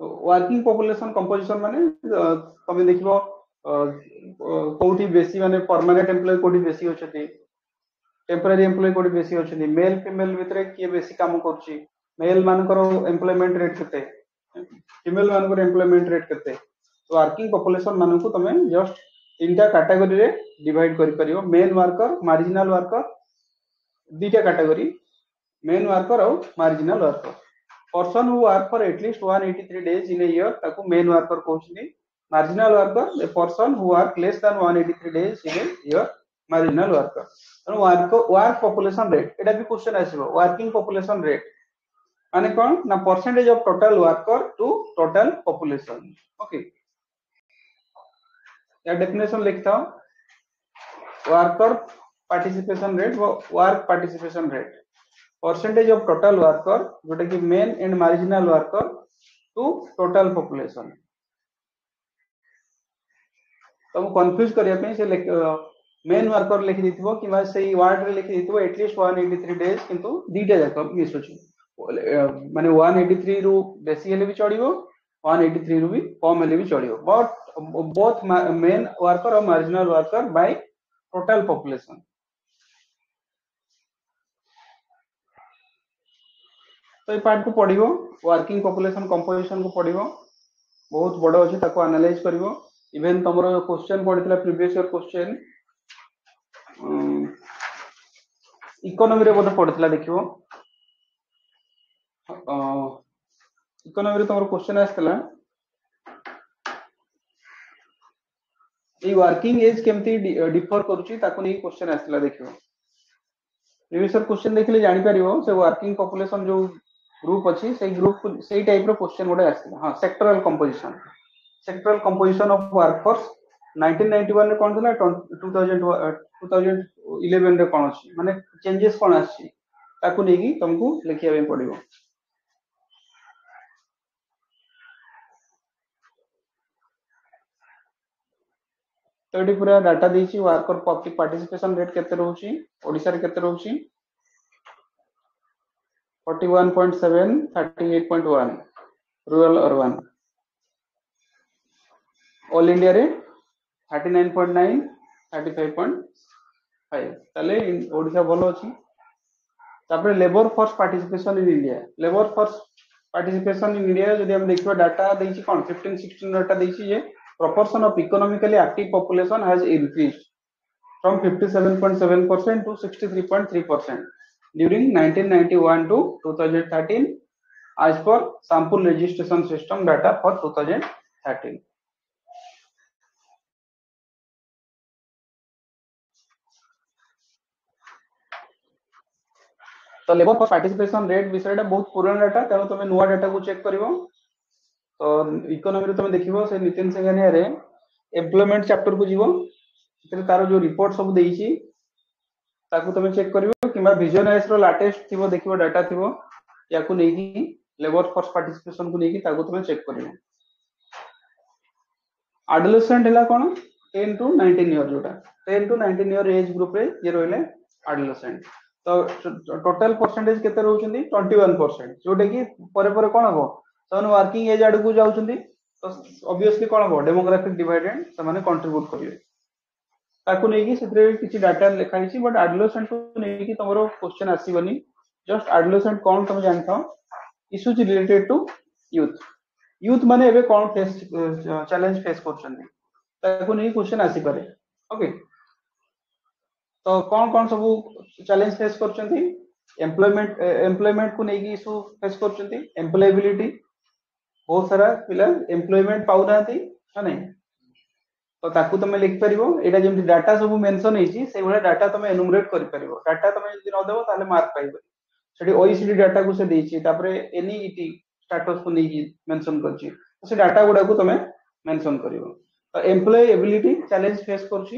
A: working population composition माने तुम देखिबो कोठी बेसी माने परमानेंट एम्प्लॉय कोठी बेसी होचती टेम्पररी एम्प्लॉय कोठी बेसी होचती मेल फीमेल भितरे किए बेसी काम करछि मेल मानकर एम्प्लॉयमेंट रेट केते फीमेल मानकर एम्प्लॉयमेंट रेट केते। वर्किंग पॉपुलेशन मानकु तमे जस्ट तीनटा कैटेगरी रे डिवाइड करि परियो मेन वर्कर मार्जिनल दुईटा कैटेगरी मेन वर्कर आउ marginal worker person who work for at least 183 days in a year ताको main worker कहउछनी marginal worker a person who work less than 183 days in a year marginal worker तेणु वर्क वर्क पॉपुलेशन रेट एटा भी क्वेश्चन आसीबो वर्किंग पॉपुलेशन रेट माने कोन ना percentage of total worker to total population okay या डेफिनेशन लिखता हूँ वर्कर participation rate व work participation rate. Percentage of total worker, जोटा कि main and marginal worker, to total population. तुम कंफ्यूज करिया पे से मेन वर्कर लिखि दिथिबो किबा सेही वर्ड रे लिखि दिथिबो एटलीस्ट 183 डेज़ किंतु दीटा जाक मिस होची माने 183 रु बेसी हेले भी चढ़िबो 183 रु भी कम हेले भी चढ़िबो बट बोथ मेन वर्कर और marginal worker by total population तो ये पार्ट को पढ़ वर्किंग पपुलेसन कंपोजिशन को पढ़ बहुत बड़ अच्छे आनालैज कर इवेन तुम क्वेश्चन पड़ी प्रिवियस क्वेश्चन इकोनोमी बोध पड़ा देख इकोनोमी तुम क्वेश्चन आ वर्किंग एज केमती डिफर कर नहीं क्वेश्चन देखने जापर से वर्किंग पपुलेसन जो परिवो से वर्किंग पॉपुलेशन जो ଗ୍ରୁପ ଅଛି ସେଇ ଗ୍ରୁପ ସେଇ ଟାଇପ ର କ୍ୱେଶ୍ଚନ ଗୋଟେ ଆସିଥିଲା ହଁ sectoral composition sectoral composition of workforce 1991 ରେ କଣ ଥିଲା 2000 2011 ରେ କଣ ଅଛି ମାନେ ଚେଞ୍ଜେସ୍ କଣ ଆସିଛି ତାକୁ ନେଇକି ତମକୁ ଲେଖିବା ପାଇଁ ପଡିବ ତ ଏଠି ପୁରା ଡାଟା ଦେଇଛି ୱାର୍କର ପବ୍ଲିକ ପାର୍ଟିସିପେସନ ରେଟ୍ କେତେ ରହୁଛି ଓଡିଶାରେ କେତେ ରହୁଛି 41.7, रूरल अर्बन ऑल इंडिया रे 39.9, ताले ओडिशा अच्छी labour force participation in India labour force participation in India जो देखा डाटा देखिए कौन फिफ्टीन सिक्सटीन डाटा देखिए proportion of economically active population has increase from fifty seven percent to sixty three point three percent during 1991 to 2013 as per sample registration system data for 2013 ତ ଲେବର ଫୋର୍ସ ପାର୍ଟିସିପେସନ ରେଟ୍ ବିଷୟଟା ବହୁତ ପୁରୁଣା ଡାଟା ତେଣୁ ତମେ ନୂଆ ଡାଟାକୁ ଚେକ୍ କରିବ ତ ଇକୋନୋମିରେ ତମେ ଦେଖିବ ସେ ନିତିନ ସେଙ୍ଗାନିଆରେ ଏମ୍ପ୍ଲୟମେଣ୍ଟ ଚାପ୍ଟରକୁ ଯିବ ସେଥିରେ ତାର ଯୋଉ ରିପୋର୍ଟ ସବୁ ଦେଇଛି ତାକୁ ତମେ ଚେକ୍ କରିବ କିମ୍ବା ଭିଜନ ର ଲାଟେଷ୍ଟ ଥିବ ଦେଖିବ ଡାଟା ଥିବ ୟାକୁ ନେଇକି ଲେବର ଫୋର୍ସ ପାର୍ଟିସିପେସନକୁ ନେଇକି ତାକୁ ତମେ ଚେକ୍ କରିବ ଆଡୋଲେସେଣ୍ଟ ହେଲା କଣ 10 ଟୁ 19 ଇୟର ଯୋଉଟା 10 ଟୁ 19 ଇୟର ଏଜ ଗ୍ରୁପରେ ଇଏ ରହିଲେ ଆଡୋଲେସେଣ୍ଟ ତ ଟୋଟାଲ ପରସେଣ୍ଟେଜ କେତେ ରହୁଛନ୍ତି 21% ଯୋଉଟା କି ପରେ ପରେ କଣ ହବ ସେମାନେ ୱାର୍କିଂ ଏଜ ଆଡକୁ ଯାଉଛନ୍ତି ତ ଅବଭିୟସଲି କଣ ହବ ଡେମୋଗ୍ରାଫିକ ଡିଭାଇଡେଡ ସେମାନେ କଣ୍ଟ୍ରିବ୍ୟୁଟ କରିବେ ତାକୁ ନେଇକି ସେଥିରେ କିଛି ଡାଟା ଲେଖା ହେଇଛି ବଟ୍ ଆଡୋଲେସେଣ୍ଟକୁ ନେଇକି ତମର କ୍ୱେଶ୍ଚନ ଆସିବନି ଜଷ୍ଟ ଆଡୋଲେସେଣ୍ଟ କଣ ତମେ ଜାଣିଥାଅ issues related to youth youth ମାନେ ଏବେ କଣ ଫେସ୍ ଚ୍ୟାଲେଞ୍ଜ ଫେସ୍ କରୁଛନ୍ତି ତାକୁ ନେଇ କ୍ୱେଶ୍ଚନ ଆସିପାରେ ଓକେ ତ କଣ କଣ ସବୁ ଚ୍ୟାଲେଞ୍ଜ ଫେସ୍ କରୁଛନ୍ତି ଏମ୍ପ୍ଲୟମେଣ୍ଟ ଏମ୍ପ୍ଲୟମେଣ୍ଟକୁ ନେଇକି ଇସ୍ୟୁ ଫେସ୍ କରୁଛନ୍ତି ଏମ୍ପ୍ଲୟବିଲିଟି ବହୁତ ସାରା ପିଲା ଏମ୍ପ୍ଲୟମେଣ୍ଟ ପାଉନାହାନ୍ତି ନା ନାଇଁ ତ ତାକୁ ତମେ ଲେଖିପାରିବ ଏଇଟା ଯେମିତି ଡାଟା ସବୁ ମେନସନ ହେଇଛି ସେଇଭଳିଆ ଡାଟା ତମେ ଏନୁମରେଟ କରିପାରିବ ଡାଟା ତମେ ଯଦି ନଦେବ ତାହେଲେ ମାର୍କ ପାଇବନି ସେଠି ଓଇସିଡି ଡାଟାକୁ ସେ ଦେଇଛି ତାପରେ ଏନଇଟି ଷ୍ଟାଟସକୁ ନେଇକି ମେନସନ କରିଛି ସେ ଡାଟା ଗୁଡାକୁ ତମେ ମେନସନ କରିବ ତ ଏମ୍ପ୍ଲୟ ଏବିଲିଟି ଚ୍ୟାଲେଞ୍ଜ ଫେସ୍ କରୁଛି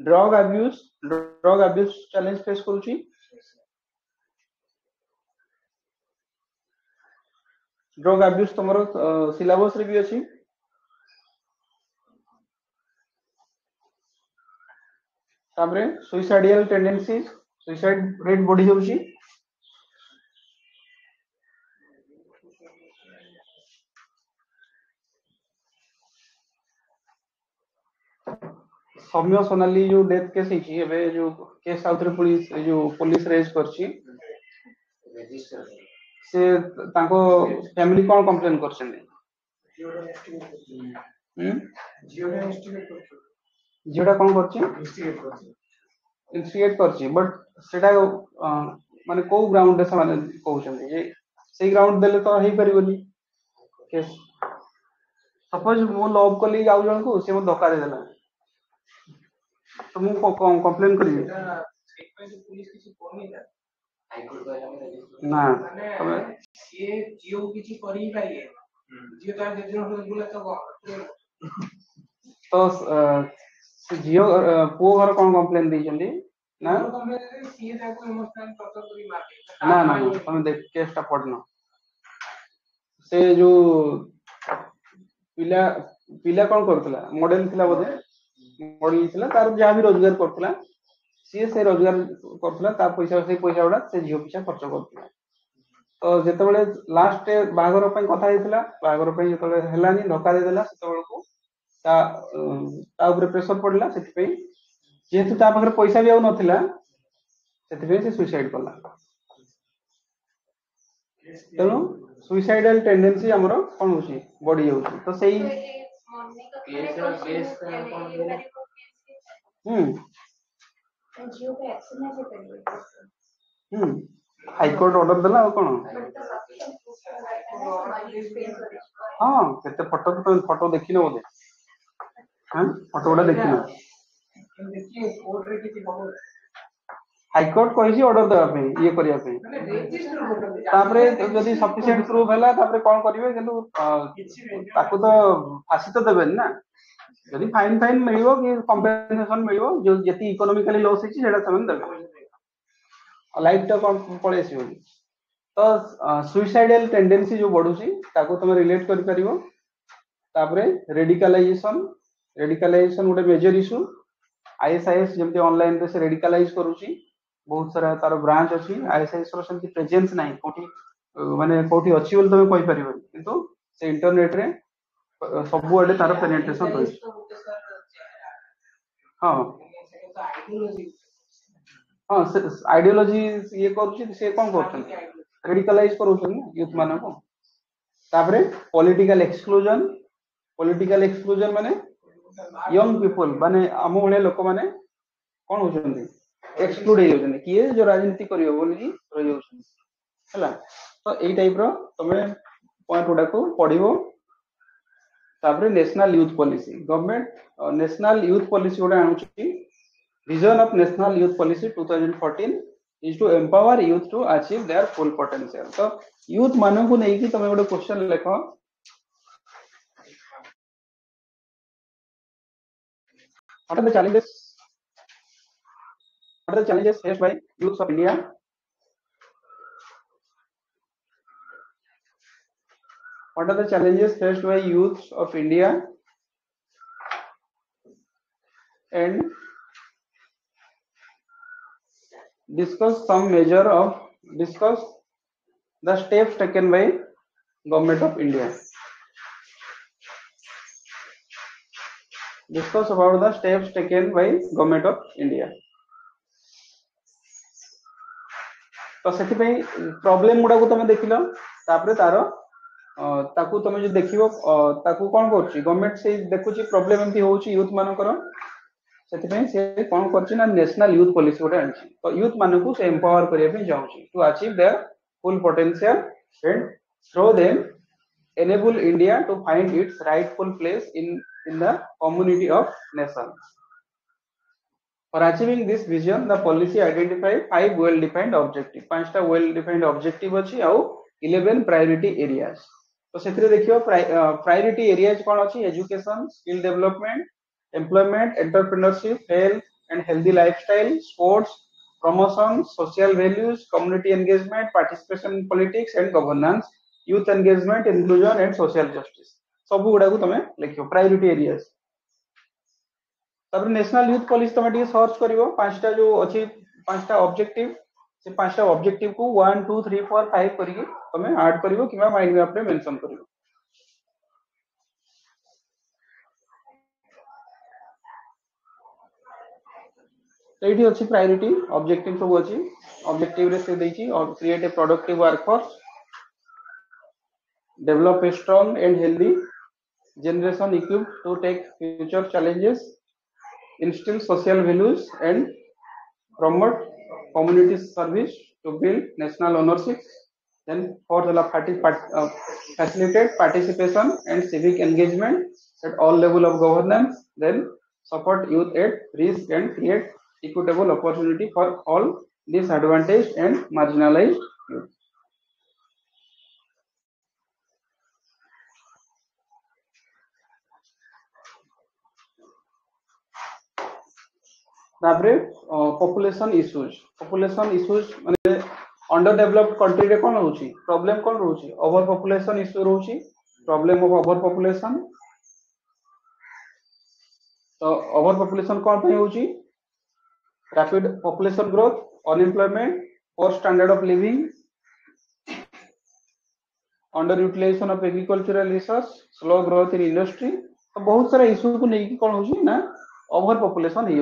A: drug abuse drug abuse challenge face କରୁଛି ଡ୍ରଗ ଆବ୍ୟୁଜ ତମର ସିଲାବସ ରେ ବି ଅଛି ତାପରେ ସୁଇସାଇଡିଆଲ ଟେଣ୍ଡେନ୍ସି ସୁଇସାଇଡ ରେଟ୍ ବଢି ଯାଉଛି ସୌମ୍ୟ ସୋନାଲି ଯୋଉ ଡେଥ୍ କେସ୍ ହେଇଛି ଏବେ ଯୋଉ କେସ୍ ଆଉଥରେ ପୁଣି ଏ ଯୋଉ ପୋଲିସ ରେଜ୍ କରିଛି ସେ ତାଙ୍କ ଫ୍ୟାମିଲି କଣ କମ୍ପ୍ଲେନ କରିଛନ୍ତି ହୁଁ? ଝିଅଟା କଣ କରିଛି ଇନଷ୍ଟିଗେଟ୍ କରିଛି ବଟ୍ ସେଟା ଅ, ମାନେ କୋଉ ଗ୍ରାଉଣ୍ଡରେ ସେମାନେ କହୁଛନ୍ତି ଯେ ସେଇ ଗ୍ରାଉଣ୍ଡ ଦେଲେ ତ ହେଇପାରିବନି କେସ୍ ସପୋଜ ମୁଁ ଲଭ୍ କଲି ଆଉ ଜଣକୁ ସେ ମୋତେ ଧୋକା ଦେଇଦେଲା ତ ମୁଁ କମ୍ପ୍ଲେନ କରିବି
B: ପୁଲିସ କିଛି କରୁନି ନା
A: ନା
B: ମାନେ
A: ତମେ
B: ସିଏ ଝିଅକୁ କିଛି କରି ହିଁ ପାରିବେ ଝିଅ ତାର ଯେତେ ଜଣ ବୁଲା ତ କଣ
A: ତ ଅ, ସେ ଝିଅ ଅ, ପୁଅ ଘର କଣ କମ୍ପ୍ଲେନ ଦେଇଛନ୍ତି ନା
B: ସିଏ ତାକୁ ଇମୋସନାଲ ଟର୍ଚର କରି ମାରେ
A: ନା ନା ନା ତମେ ଦେଖ କେସ୍ ଟା ପଢିନ ସେ ଯୋଉ ପିଲା ପିଲା କଣ କରୁଥିଲା ମଡେଲ ଥିଲା ବୋଧେ ମଡେଲ ଥିଲା ତାର ଯାହା ବି ରୋଜଗାର କରୁଥିଲା ସିଏ ସେ ରୋଜଗାର କରୁଥିଲା ତା ପଇସା ସେଇ ପଇସା ଗୁଡା ସେ ଝିଅ ପିଛା ଖର୍ଚ୍ଚ କରୁଥିଲା ତ ଯେତେବେଳେ ଲାଷ୍ଟ ବାହାଘର ପାଇଁ କଥା ହେଇଥିଲା ବାହାଘର ପାଇଁ ଯେତେବେଳେ ହେଲାନି ଧକ୍କା ଦେଇଦେଲା ସେତେବେଳକୁ ତା ଅ, ତା ଉପରେ ପ୍ରେସର ପଡିଲା ସେଥିପାଇଁ ଯେହେତୁ ତା ପାଖରେ ପଇସା ବି ଆଉ ନଥିଲା ସେଥିପାଇଁ ସେ ସୁଇସାଇଡ କଲା ତେଣୁ ସୁଇସାଇଡାଲ ଟେଣ୍ଡେନ୍ସି ଆମର କଣ ହଉଛି ବଢି ଯାଉଛି ତ ସେଇ
D: Case ର case କଣ କଣ କହିଲେ?
A: ହୁଁ
C: ଝିଅ ପାଇଁ action ନେଇପାରିବେ
A: ହୁଁ ହାଇକୋର୍ଟ ଅର୍ଡର ଦେଲା ଆଉ କଣ ହଁ କେତେ ଫଟୋ ତମେ ଫଟୋ ଦେଖିନ ବୋଧେ ହଁ ଫଟୋ ଗୁଡା ଦେଖିନ
B: ଦେଖିଏ କୋର୍ଟରେ କିଛି ହବ
A: ହାଇକୋର୍ଟ କହିଛି ଅର୍ଡର ଦେବା ପାଇଁ ଇଏ କରିବା ପାଇଁ
B: ମାନେ ରେଜିଷ୍ଟର କରୁଛନ୍ତି
A: ତାପରେ ଯଦି ସଫିସିଏଣ୍ଟ ପ୍ରୁଫ ହେଲା ତାପରେ କଣ କରିବେ କିନ୍ତୁ ଅ, ତାକୁ ତ ଫାଶୀ ତ ଦେବେନି ନା ଯଦି ଫାଇନ ଫାଇନ ମିଳିବ କି କମ୍ପେନସେସନ ମିଳିବ ଯୋଉ ଯେତିକି ଇକୋନୋମିକାଲି ଲସ୍ ହେଇଛି ସେଇଟା ସେମାନେ ଦେବେ ଲାଇଫ ଟା କଣ ପଳେଇ ଆସିବ କି? ତ ସୁଇସାଇଡାଲ ଟେଣ୍ଡେନ୍ସି ଯୋଉ ବଢୁଛି ତାକୁ ତମେ ରିଲେଟ କରିପାରିବ ତାପରେ ରେଡିକାଲାଇଜେସନ ରେଡିକାଲାଇଜେସନ ଗୋଟେ ମେଜର ଇସ୍ୟୁ ଆଇଏସଆଇଏସ୍ ଯେମିତି ଅନଲାଇନ ରେ ସେ ରେଡିକାଲାଇଜ କରୁଛି ବହୁତ ସାରା ତାର ବ୍ରାଞ୍ଚ ଅଛି ଆଇଏସଆଇଏସ୍ ର ସେମିତି ପ୍ରେଜେନ୍ସ ନାହିଁ କୋଉଠି ଅ, ମାନେ କୋଉଠି ଅଛି ବୋଲି ତମେ କହିପାରିବନି କିନ୍ତୁ ସେ ଇଣ୍ଟରନେଟ ରେ ଅ, ସବୁଆଡେ ତାର ପେନେଟ୍ରେସନ ରହିଛି ହଁ ହଁ ସେ ଆଇଡିଓଲୋଜି ଇଏ କରୁଛି ସେ କଣ କରୁଛନ୍ତି ରେଡିକାଲାଇଜ କରୁଛନ୍ତି ନା ୟୁଥ ମାନଙ୍କୁ ତାପରେ ପଲିଟିକାଲ ଏକ୍ସକ୍ଲୁଜନ ପଲିଟିକାଲ ଏକ୍ସକ୍ଲୁଜନ ମାନେ ୟଙ୍ଗ ପିପଲ ମାନେ ଆମ ଭଳିଆ ଲୋକମାନେ କଣ ହଉଛନ୍ତି ଏକ୍ସକ୍ଲୁଡ ହେଇଯାଉଛନ୍ତି କିଏ ଯୋଉ ରାଜନୀତି କରିବ ବୋଲିକି ରହିଯାଉଛନ୍ତି ହେଲା ତ ଏଇ ଟାଇପ ର ତମେ ପଏଣ୍ଟ ଗୁଡାକୁ ପଢିବ ତାପରେ national youth policy government national youth policy ଗୋଟେ ଆଣୁଛି vision of national youth policy 2014 is to empower youth to achieve their full potential ତ youth ମାନଙ୍କୁ ନେଇକି ତମେ ଗୋଟେ କ୍ୱେଶ୍ଚନ ଲେଖ what are the challenges what are the challenges faced by youths of india what are the challenges faced by youths of india and discuss some measure of discuss the steps taken by government of india discuss about the steps taken by government of india ତ ସେଥିପାଇଁ ପ୍ରୋବ୍ଲେମ ଗୁଡାକୁ ତମେ ଦେଖିଲ ତାପରେ ତାର ଅ, ତାକୁ ତମେ ଯଦି ଦେଖିବ ଅ, ତାକୁ କଣ କରୁଛି ଗଭର୍ଣମେଣ୍ଟ ସେଇ ଦେଖୁଛି ପ୍ରୋବ୍ଲେମ ଏମିତି ହଉଛି ୟୁଥ ମାନଙ୍କର ସେଥିପାଇଁ ସେ କଣ କରୁଛି ନା ନ୍ୟାସନାଲ ୟୁଥ ପଲିସି ଗୋଟେ ଆଣିଛି ତ ୟୁଥ ମାନଙ୍କୁ ସେ ଏମ୍ପାୱାର କରିବା ପାଇଁ ଚାହୁଁଛି to achieve their full potential and throw them enable india to find its rightful place in in the community of nations for achieving this vision the policy identified five well defined objective ପାଞ୍ଚଟା well defined objective ଅଛି ଆଉ 11 priority areas ତ ସେଥିରେ ଦେଖିବ ପ୍ରାୟୋରିଟି ଏରିଆଜ କଣ ଅଛି education skill development employment, entrepreneurship, health and healthy lifestyle, sports, promotion, social values, community engagement, participation in politics and governance, youth engagement, inclusion and social justice. ସବୁ ଗୁଡାକୁ ତମେ ଲେଖିବ ପ୍ରାୟୋରିଟି ଏରିଆସ୍ ତାପରେ ନ୍ୟାସନାଲ ୟୁଥ ପଲିସି ତମେ ଟିକେ ସର୍ଚ୍ଚ କରିବ ପାଞ୍ଚଟା ଯୋଉ ଅଛି ପାଞ୍ଚଟା ଅବଜେକ୍ଟିଭ ସେ ପାଞ୍ଚଟା ଅବଜେକ୍ଟିଭ କୁ one two three four five କରିକି ତମେ ଆଡ କରିବ କିମ୍ବା ମାଇଣ୍ଡ ମ୍ୟାପ ରେ ମେନସନ କରିବ ତ ଏଇଠି ଅଛି ପ୍ରାୟୋରିଟି ଅବଜେକ୍ଟିଭ ସବୁ ଅଛି ଅବଜେକ୍ଟିଭ ରେ ସେ ଦେଇଛି create a productive workforce develop a strong and healthy generation equipped to take future challenges instill social values and promote community service to build national ownership then part, uh, facilitate participation and civic engagement at all level of governance. Then support youth at risk and create equitable opportunity for all disadvantaged and marginalized youth ତାପରେ ପପୁଲେସନ ଇସ୍ୟୁଜ ପପୁଲେସନ ଇସ୍ୟୁଜ ମାନେ ଅଣ୍ଡର ଡେଭଲପଡ କଣ୍ଟ୍ରିରେ କଣ ରହୁଛି ପ୍ରୋବ୍ଲେମ କଣ ରହୁଛି ଓଭର ପପୁଲେସନ ଇସ୍ୟୁ ରହୁଛି ପ୍ରୋବ୍ଲେମ ଅଫ ଓଭର ପପୁଲେସନ ତ ଓଭର ପପୁଲେସନ କଣ ପାଇଁ ହଉଛି rapid population growth unemployment poor standard of living under utilisation of agricultural resource slow growth in industry तो बहुत सारा इश्यू को लेकिन कौन होची ना ओवर पॉपुलेशन हे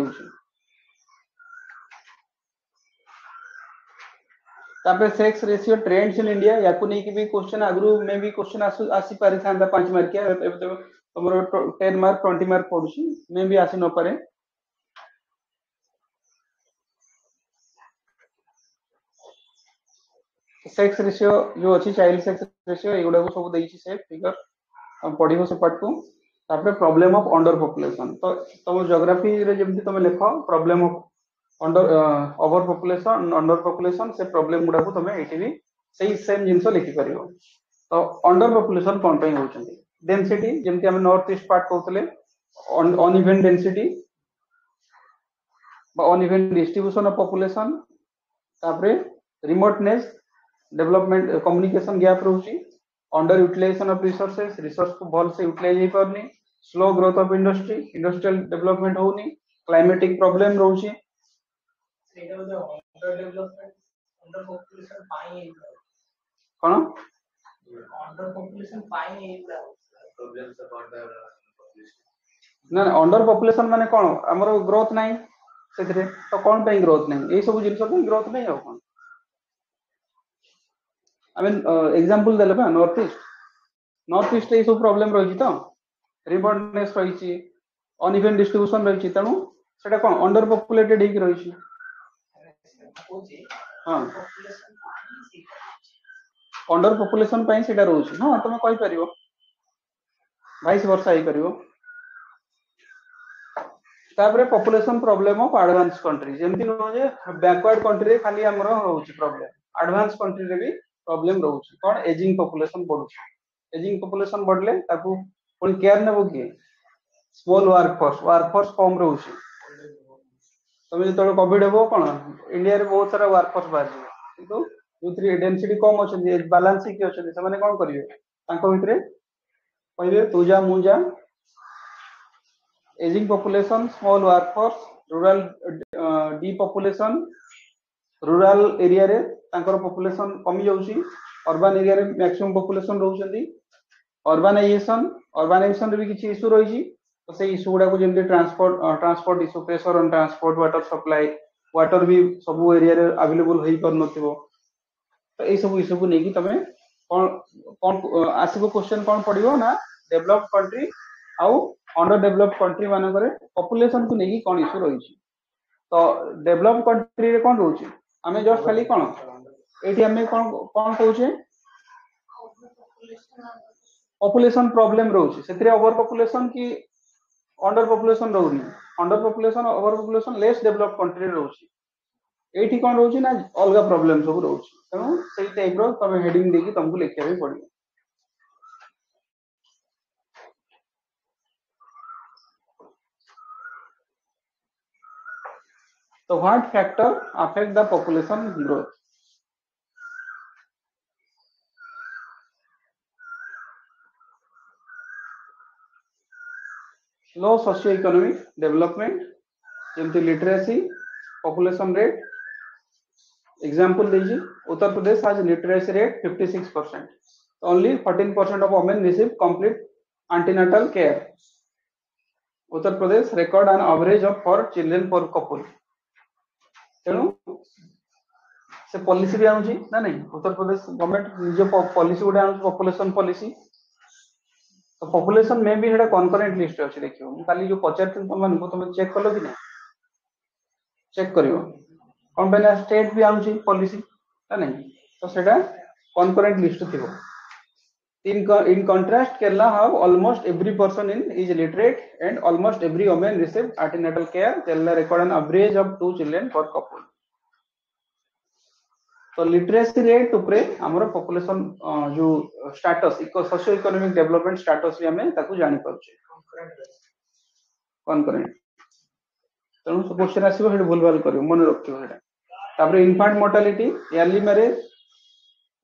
A: तापर sex ratio trends in India याकू नहीं कि भी क्वेश्चन आगरू में भी क्वेश्चन आसु, आसी पारि थांदा 5 मार्क या एबे तो तमरो 10 मार्क 20 मार्क पडुची में भी आसी न पारे। सेक्स रेशियो जो अच्छी चाइल्ड सेक्स रेशियो एगुडा को सब देइछि से फिगर पढिबो से पार्ट को। तापर प्रॉब्लम ऑफ़ अंडर पॉपुलेशन तो problem under over population under population से प्रॉब्लम गुडा को तमे एठी भी सेही सेम जिंस लिखि परियो तो अंडर पॉपुलेशन कोन होउछन्ती डेंसिटी जेमति हम नॉर्थ ईस्ट पार्ट कहतले अनइवन डेंसिटी बा अनइवन डिस्ट्रीब्यूशन ऑफ़ पॉपुलेशन तापरे remoteness development communication gap रहउची under utilisation of resources resource को भल से यूटिलाइज हे
B: ସେଇଟା ବୋଧେ ଅଣ୍ଡର ଡେଭଲପମେଣ୍ଟ ଅଣ୍ଡର ପପୁଲେସନ ପାଇଁ ହେଇଥିଲା
A: କ'ଣ
B: ଅଣ୍ଡର ପପୁଲେସନ ପାଇଁ ହେଇଥିଲା
D: ପ୍ରୋବ୍ଲେମ୍ସ ଅବାଉଟ୍ ଦ ନା
A: ନା ଅଣ୍ଡର ପପୁଲେସନ ମାନେ କ'ଣ ଆମର ଗ୍ରୋଥ ନାହିଁ ସେଥିରେ ତ କ'ଣ ପାଇଁ ଗ୍ରୋଥ ନାହିଁ ଏଇ ସବୁ ଜିନିଷ ପାଇଁ ଗ୍ରୋଥ ନାହିଁ ଆଉ କ'ଣ ଆମେ ଏକ୍ସାମ୍ପଲ ଦେଲେ ବା ନର୍ଥ ଇଷ୍ଟ ନର୍ଥ ଇଷ୍ଟରେ ଏଇ ସବୁ ପ୍ରୋବ୍ଲେମ ରହିଛି ତ ରିବର୍ଡନେସ୍ ରହିଛି ଅନ୍ ଇଭେନ୍ ଡିଷ୍ଟ୍ରିବ୍ୟୁସନ ରହିଛି ତେଣୁ ସେଟା କ'ଣ ଅଣ୍ଡର ପପୁଲେଟେଡ୍ ହେଇକି ରହିଛି ହଁ
B: ପପୁଲେସନ ପାଇଁ ସେଇଟା
A: ଅଣ୍ଡର ପପୁଲେସନ ପାଇଁ ସେଇଟା ରହୁଛି ହଁ ତମେ କହିପାରିବ ବାଇଶ ବର୍ଷ ହେଇପାରିବ ତାପରେ population problem of advance country ଯେମିତି ନୁହଁ ଯେ ବ୍ୟାକୱାର୍ଡ କଣ୍ଟ୍ରିରେ ଖାଲି ଆମର ରହୁଛି ପ୍ରୋବ୍ଲେମ ଆଡଭାନ୍ସ କଣ୍ଟ୍ରିରେ ବି ପ୍ରୋବ୍ଲେମ ରହୁଛି କଣ ଏଜିଂ ପପୁଲେସନ ବଢୁଛି ଏଜିଂ ପପୁଲେସନ ବଢିଲେ ତାକୁ ପୁଣି କେୟାର ନେବ କିଏ small work force work force କମ ରହୁଛି ତମେ ଯେତେବେଳେ କୋଭିଡ ହେବ କଣ ଇଣ୍ଡିଆରେ ବହୁତ ସାରା ୱାର୍କ ଫୋର୍ସ ବାହାରିଯିବ କିନ୍ତୁ ଯୋଉଥିରେ ଡେନ୍ସିଟି କମ ଅଛନ୍ତି ବାଲାନ୍ସ ହେଇକି ଅଛନ୍ତି ସେମାନେ କଣ କରିବେ ତାଙ୍କ ଭିତରେ କହିବେ ତୁ ଯା ମୁଁ ଯା ageing population small workforce rural depopulation rural area रे तांकर पॉपुलेशन कमी जाउची अर्बन एरिया रे मैक्सिमम पॉपुलेशन रहउछंती अर्बानाइजेशन अर्बानाइजेशन रे भी किछि इशू रहिछि तो से इशू गुडा को जेमते transport transport issue pressure on transport water supply water भी सब एरिया रे अवेलेबल होई पर नथिबो। तो एई सब इशू को नेकी तमे कोन कोन आसीबो क्वेश्चन कोन पडिबो ना? डेवलप्ड कंट्री आउ अंडर डेवलप्ड कंट्री मानकरे पॉपुलेशन को नेकी कोन इशू रहिछि। तो डेवलप्ड कंट्री रे कोन रहउछि हमें जस्ट खाली कोन? एठी हमें कोन कोन population population under population रहउनी under population over population less developed country रे रहउछि एठी कोन रहउछि ना अलगा प्रॉब्लम सब रहउछि तेणु सेई टाइप रो हेडिंग देकी तुमको लिखिया भी पड़ियो So what factor affect the population growth? Low socio economic development जमी literacy population rate rate example दीजिए उत्तर प्रदेश आज literacy rate 56 percent only 14 percent of women receive complete antenatal care Uttar Pradesh record and average of four children per couple तेणु से पॉलिसी भी आना नहीं उत्तर प्रदेश गवर्नमेंट निज पॉलिसी गोटे आपुलेसन पॉलिसी ତ ପପୁଲେସନ ମେ ବି ସେଟା କନକରେଣ୍ଟ ଲିଷ୍ଟ ଅଛି ଦେଖିବ ମୁଁ କାଲି ଯୋଉ ପଚାରିଥିଲି ତମମାନଙ୍କୁ ତମେ ଚେକ୍ କଲ କି ନାହିଁ ଚେକ୍ କରିବ କଣ ପାଇଁ ନା ଷ୍ଟେଟ ବି ଆଣୁଛି ପଲିସି ନା ନାଇଁ ତ ସେଟା କନକରେଣ୍ଟ ଲିଷ୍ଟ ଥିବ In, co- in contrast, Kerala have almost every person in is literate and almost every woman receive antenatal care. Kerala record an average of two children per couple. तो लिटरेसी रेट उपरे हमर पॉपुलेशन जो status eco socio economic development status भी हमें ताकू जानि परछे कनकरेंट तेणु क्वेश्चन आसीबो हेड भूल भाल करियो मन रखियो हेडा तापर infant mortality early marriage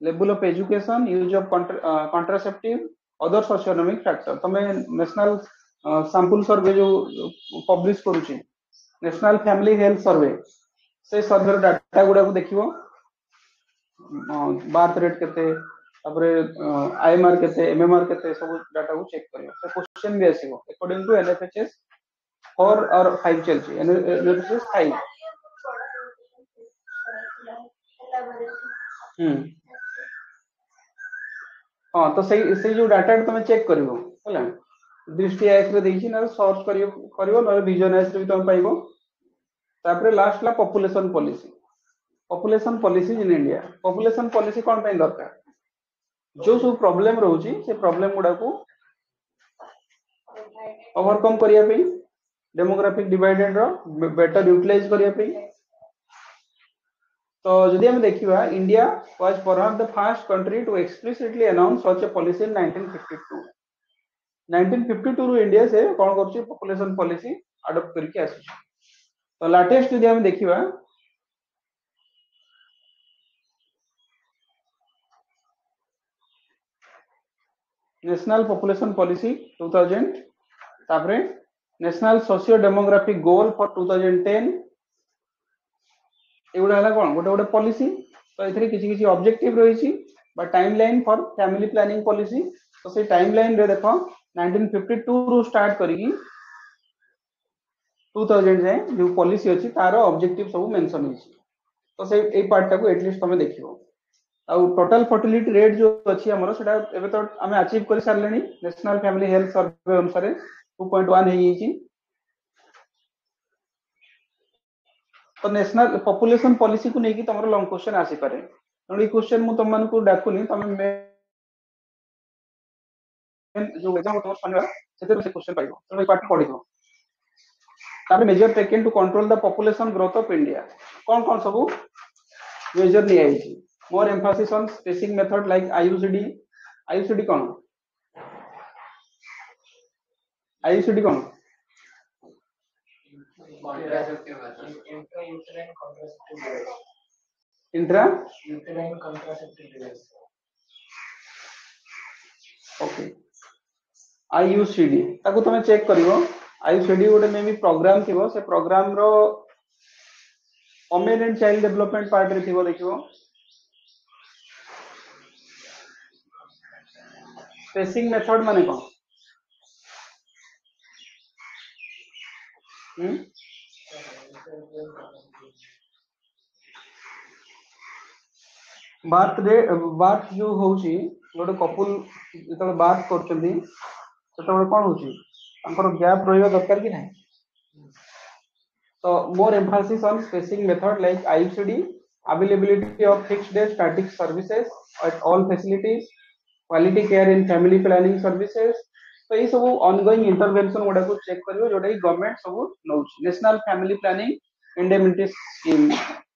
A: of education use of contra, uh, contraceptive other socioeconomic factor तमे नेशनल सैंपल सर्वे जो पब्लिश करूची नेशनल फैमिली हेल्थ सर्वे से सर्वे डाटा गुडा को देखिबो बार थ्रेड के आईएमआर केमएमआर के सब डाटा चेक कर। क्वेश्चन भी आसो according to N F H S four और फाइव चलते हाँ। तो सही सही जो डाटा तुम चेक कर दृष्टि आएस रही सर्च कर भिजन आएस भी तुम पाइब last La population policy population policies in India population policy कौन पाई दरकार जो सब प्रोब्लेम रोचे से प्रोब्लेम गुड़ा को ओवरकम पे डेमोग्राफिक डिवाइडेड बेटर यूटिलाइज करिया पे तो जदि आम देखा India was perhaps the first country to explicitly announce such a policy in 1952 1952 रू इंडिया से कौन कर पॉपुलेशन पॉलिसी अडॉप्ट करके आसी तो लेटेस्ट जदि आम देखा नेशनल पॉपुलेशन पॉलिसी 2000 तापरे national socio demographic goal for 2010 एगुड़ा है कौन गोटे गोटे पॉलिसी तो एथिरे किछि किछि ऑब्जेक्टिव रहिछि बा timeline for family planning policy तो से टाइमलाइन रे देखो 1952 रु स्टार्ट करिकी 2000 जाए, जो पॉलिसी अछि तार ऑब्जेक्टिव सब मेंशन होछि तो से ए पार्ट टाको एटलीस्ट तमे देखिबो ଆଉ ଟୋଟାଲ ଫର୍ଟିଲିଟି ରେଟ୍ ଯୋଉ ଅଛି ଆମର ସେଟା ଏବେ ତ ଆମେ ଆଚିଭ୍ କରି ସାରିଲେଣି ନ୍ୟାସନାଲ ଫ୍ୟାମିଲି ହେଲ୍ଥ ସର୍ଭେ ଅନୁସାରେ ଟୁ ପଏଣ୍ଟ ୱାନ୍ ହେଇଯାଇଛି ତ ନ୍ୟାସନାଲ ପପୁଲେସନ ପଲିସିକୁ ନେଇକି ତମର ଲଙ୍ଗ କ୍ୱେଶ୍ଚନ ଆସିପାରେ ତେଣୁ ଏଇ କ୍ୱେଶ୍ଚନ ମୁଁ ତମମାନଙ୍କୁ ଡାକୁନି ତମେ ଯୋଉ ଏକ୍ସାମ ତମର ଶନିବାର ସେଥିରେ ସେ କ୍ୱେଶ୍ଚନ ପାଇବ ତେଣୁ ଏଇ ପାଠ ପଢିବ ତାପରେ major taken to control the population growth of India କଣ କଣ ସବୁ ମେଜର ନିଆଯାଇଛି more emphasis on spacing method like IUCD IUCD कौन? आईयूसीडी कौन?
D: Method.
A: इंट्रा. ओके आईयूसीडी ताको तमे चेक करिवो। आईयूसीडी गोटे मे भी प्रोग्राम थिवो। से programme row women and child development part रे थिवो, देखिवो। स्पेसिंग मेथड मैंने कौन? हम्म? बात रे, बात जो होउची, गोटे कपल जो बात करछंती सेतबे कोन गैप रही दरकार कि नाही? तो more emphasis on spacing method like ICD availability of fixed day static services at all facilities quality care in family planning services ତ ଏଇ ସବୁ ongoing intervention ଗୁଡାକୁ ଚେକ୍ କରିବ ଯୋଉଟା କି ଗଭର୍ଣ୍ଣମେଣ୍ଟ ସବୁ ନଉଛି national family planning indemnity scheme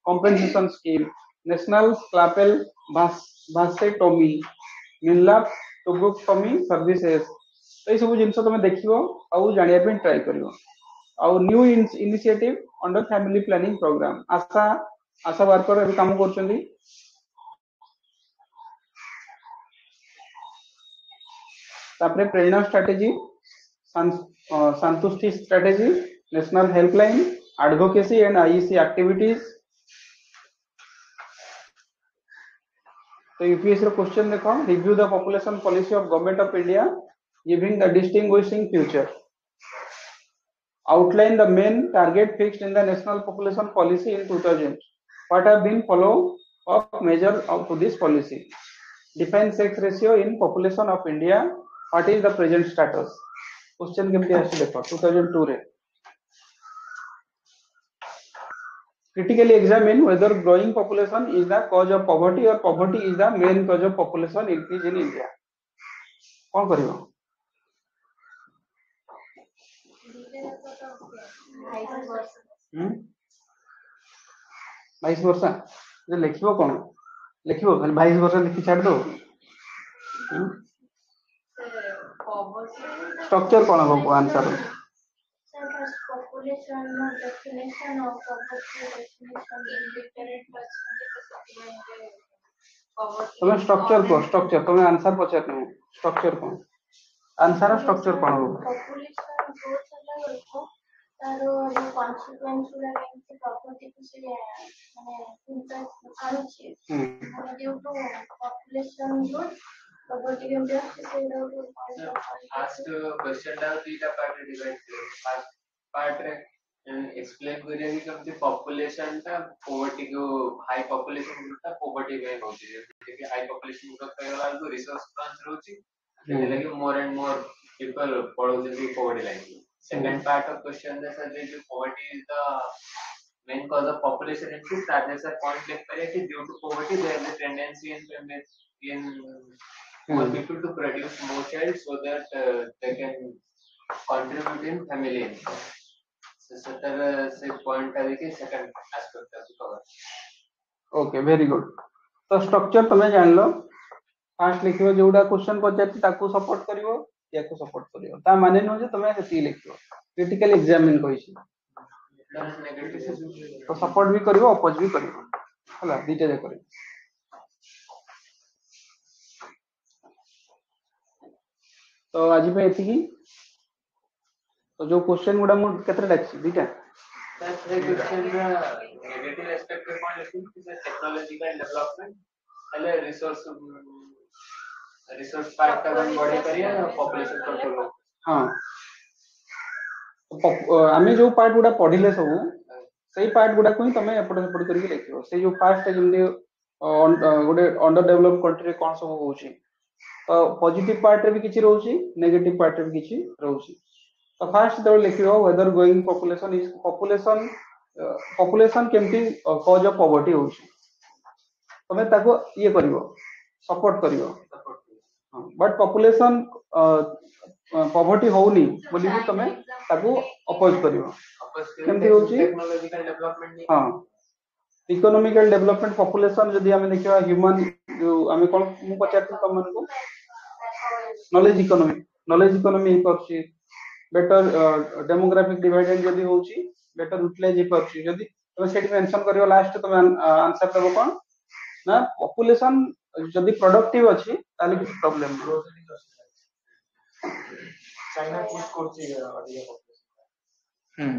A: compensation scheme national scalpel vasectomy minilap tubectomy services ଏଇ ସବୁ ଜିନିଷ ତମେ ଦେଖିବ ଆଉ ଜାଣିବା ପାଇଁ ଟ୍ରାଏ କରିବ ଆଉ new initiative under family planning programme ASHA ASHA worker ଏବେ କାମ କରୁଛନ୍ତି तापरे Prerna strategy Santushti strategy national helpline advocacy and IC activities तो यूपीएससी रो क्वेश्चन देखो review the population policy of government of India giving the distinguishing future outline the main target fixed in the national population policy in 2000 what have been follow up measure of this policy define sex ratio in population of india what is the present status question can be asked before 2002 re critically examine whether growing population is the cause of poverty or poverty is the main cause of population increase in india कौन कर बैश वर्ष लिख कौन लिख बैश वर्ष लिखी छाड़ दो ଲେଖି ଛାଡିଦବ ଷ୍ଟ୍ରକ୍ଚର କଣ ହବ answer
C: population definition of poverty definition in different percentages
A: ତମେ ଷ୍ଟ୍ରକ୍ଚର କୁହ ଷ୍ଟ୍ରକ୍ଚର ତମେ ଆନ୍ସର ପଚାରିନି ଷ୍ଟ୍ରକ୍ଚର କଣ ଆନ୍ସର ଷ୍ଟ୍ରକ୍ଚର କଣ ହବ
C: ପପୁଲେସନ ଗ୍ରୋଥ ହେଲା ବେଳକୁ ତାର ଯୋଉ କନସିକ୍ୱେନ୍ସ ଗୁଡା କେମିତି ପ୍ରକୃତିକୁ ସେ ମାନେ impact ଆଣୁଛି
A: ହୁଁ
C: ମାନେ due to Ask
D: the question down theta part divide part part explain करेंगे कि हमसे population टा poverty को high population टा poverty में होती है क्योंकि high population का कई बार तो resource transfer होती है लेकिन more and more people पढ़ो जैसे poverty line में second part of question that sir जो poverty is the main cause of population increase that sir point लिख करें कि due to poverty there is a tendency in in for mm. people to produce more child so that uh, they can contribute in family income. So, uh, that so तरह से पॉइंट का देखिए second aspect of cover
A: okay very good तो स्ट्रक्चर तुम्हें जान लो। फास्ट लिखियो जोड़ा क्वेश्चन पचारछि ताकू सपोर्ट करियो याकू सपोर्ट करियो। ता माने नो जे तुम्हें सेति लिखियो। क्रिटिकल एग्जामिन कहिछि तो सपोर्ट भी करियो अपोज भी करियो। हला दुटा जे करियो। ତ ଆଜି ପାଇଁ
D: ଏତିକି ତ ଯୋଉ କ୍ୱେଶ୍ଚେନ୍ ଗୁଡା ମୁଁ କେତେଟା ଡାକିଛି ଦିଟା ହେଲେ ରିସୋର୍ସ ରିସୋର୍ସ ପାର୍ଟଟା ଆମେ ବଢେଇ ପାରିବା ପପୁଲେସନ କଣ୍ଟ୍ରୋଲ
A: ହଁ ଆମେ ଯୋଉ ପାର୍ଟ ଗୁଡା ପଢିଲେ ସବୁ ସେଇ ପାର୍ଟ ଗୁଡାକୁ ହିଁ ତମେ ଏପଟ ସେପଟ କରିକି ଲେଖିବ ସେଇ ଯୋଉ ପାର୍ଟଟା ଯେମିତି ଗୋଟେ ଅଣ୍ଡର ଡେଭଲପ କଣ୍ଟ୍ରିରେ କଣ ସବୁ ହଉଛି पॉजिटिव पार्ट रे भी किछि रहउछि नेगेटिव पार्ट रे भी किछि रहउछि तो फ़र्स्ट द लिखियो whether going population is population population केमति cause of poverty होउछि तमे ताको ये करिवो सपोर्ट करिवो बट पॉपुलेशन पॉवर्टी होउनी बोली तमे ताको अपोज करिवो अपोज केमति होउछि
D: टेक्नोलॉजिकल डेवलपमेंट
A: हाँ। ଇକୋନୋମିକାଲ ଡେଭଲପମେଣ୍ଟ ପପୁଲେସନ ଯଦି ଆମେ ଦେଖିବା ହ୍ୟୁମାନ ଯୋଉ ଆମେ କଣ ମୁଁ ପଚାରିଥିଲି ତମମାନଙ୍କୁ ନଲେଜ ଇକୋନୋମି ନଲେଜ ଇକୋନୋମି ହେଇପାରୁଛି ବେଟର ଡେମୋଗ୍ରାଫିକ ଡିଭାଇଡେଡ ଯଦି ହଉଛି ବେଟର ୟୁଟିଲାଇଜ ହେଇପାରୁଛି ଯଦି ତମେ ସେଠି ମେନସନ କରିବ ଲାଷ୍ଟ ତମେ ଆନ୍ସର ଦେବ କଣ ନା ପପୁଲେସନ ଯଦି ପ୍ରଡକ୍ଟିଭ ଅଛି ତାହେଲେ କିଛି ପ୍ରୋବ୍ଲେମ ନାହିଁ
F: ଚାଇନା ପୁsh କରୁଛି ଅଧିକ population।
A: ହୁଁ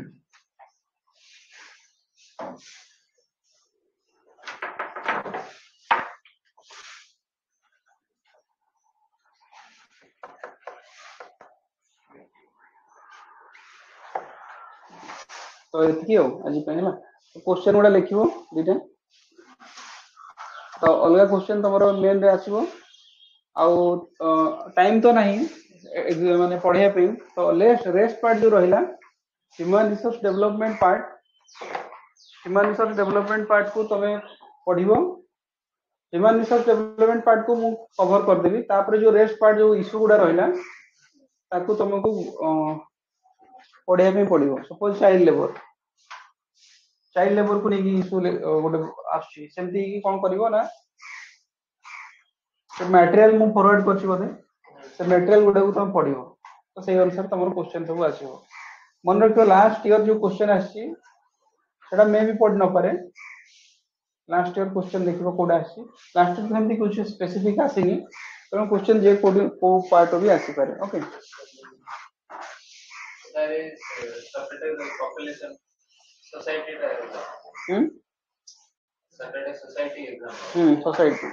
A: ତ ଏତିକି ଆଉ ଆଜି ପାଇଁ ହେଲା କ୍ୱେଶ୍ଚନ ଗୁଡା ଲେଖିବ ଦିଟା ତ ଅଲଗା କ୍ୱେଶ୍ଚନ ତମର ମେନ୍ ରେ ଆସିବ ଆଉ ଟାଇମ ତ ନାହିଁ ଏ- ଏ- ମାନେ ପଢିବା ପାଇଁ ତ ରେଷ୍ଟ ରେଷ୍ଟ ପାର୍ଟ ଯୋଉ ରହିଲା human resource development part human resource development part କୁ ତମେ ପଢିବ ହ୍ୟୁମାନ ରିସୋର୍ସ ଡେଭଲପମେଣ୍ଟ ପାର୍ଟ କୁ ମୁଁ କଭର କରିଦେବି ତାପରେ ଯୋଉ ରେଷ୍ଟ ପାର୍ଟ ଯୋଉ ଇସ୍ୟୁ ଗୁଡା ରହିଲା ତାକୁ ତମକୁ ଅଁ, ପଢିବା ପାଇଁ ପଡିବ suppose child labour child labour କୁ ନେଇକି ଇସ୍ୟୁ ଗୋଟେ ଆସୁଛି ସେମିତି ହେଇକି କଣ କରିବ ନା ସେ ମ୍ୟାଟେରିଆଲ ମୁଁ ଫରୱାର୍ଡ କରିଛି ବୋଧେ ସେ ମ୍ୟାଟେରିଆଲ ଗୁଡାକୁ ତମେ ପଢିବ ତ ସେଇ ଅନୁସାରେ ତମର କ୍ୱେଶ୍ଚନ ସବୁ ଆସିବ ମନେ ରଖିବ ଲାଷ୍ଟ ଇୟର ଯୋଉ କ୍ୱେଶ୍ଚନ ଆସିଛି ସେଟା ମେ ବି ପଢି ନପାରେ ଲାଷ୍ଟ ଇୟର କ୍ୱେଶ୍ଚନ ଦେଖିବ କୋଉଟା ଆସିଛି ଲାଷ୍ଟ ଇୟର ସେମିତି କିଛି ସ୍ପେସିଫିକ ଆସିନି ତେଣୁ କ୍ୱେଶ୍ଚନ ଯେ କୋଉଠି କୋଉ ପାର୍ଟ ବି ଆସିପାରେ ଓକେ सोसाइटी
D: का है हम
A: सोसाइटी सोसाइटी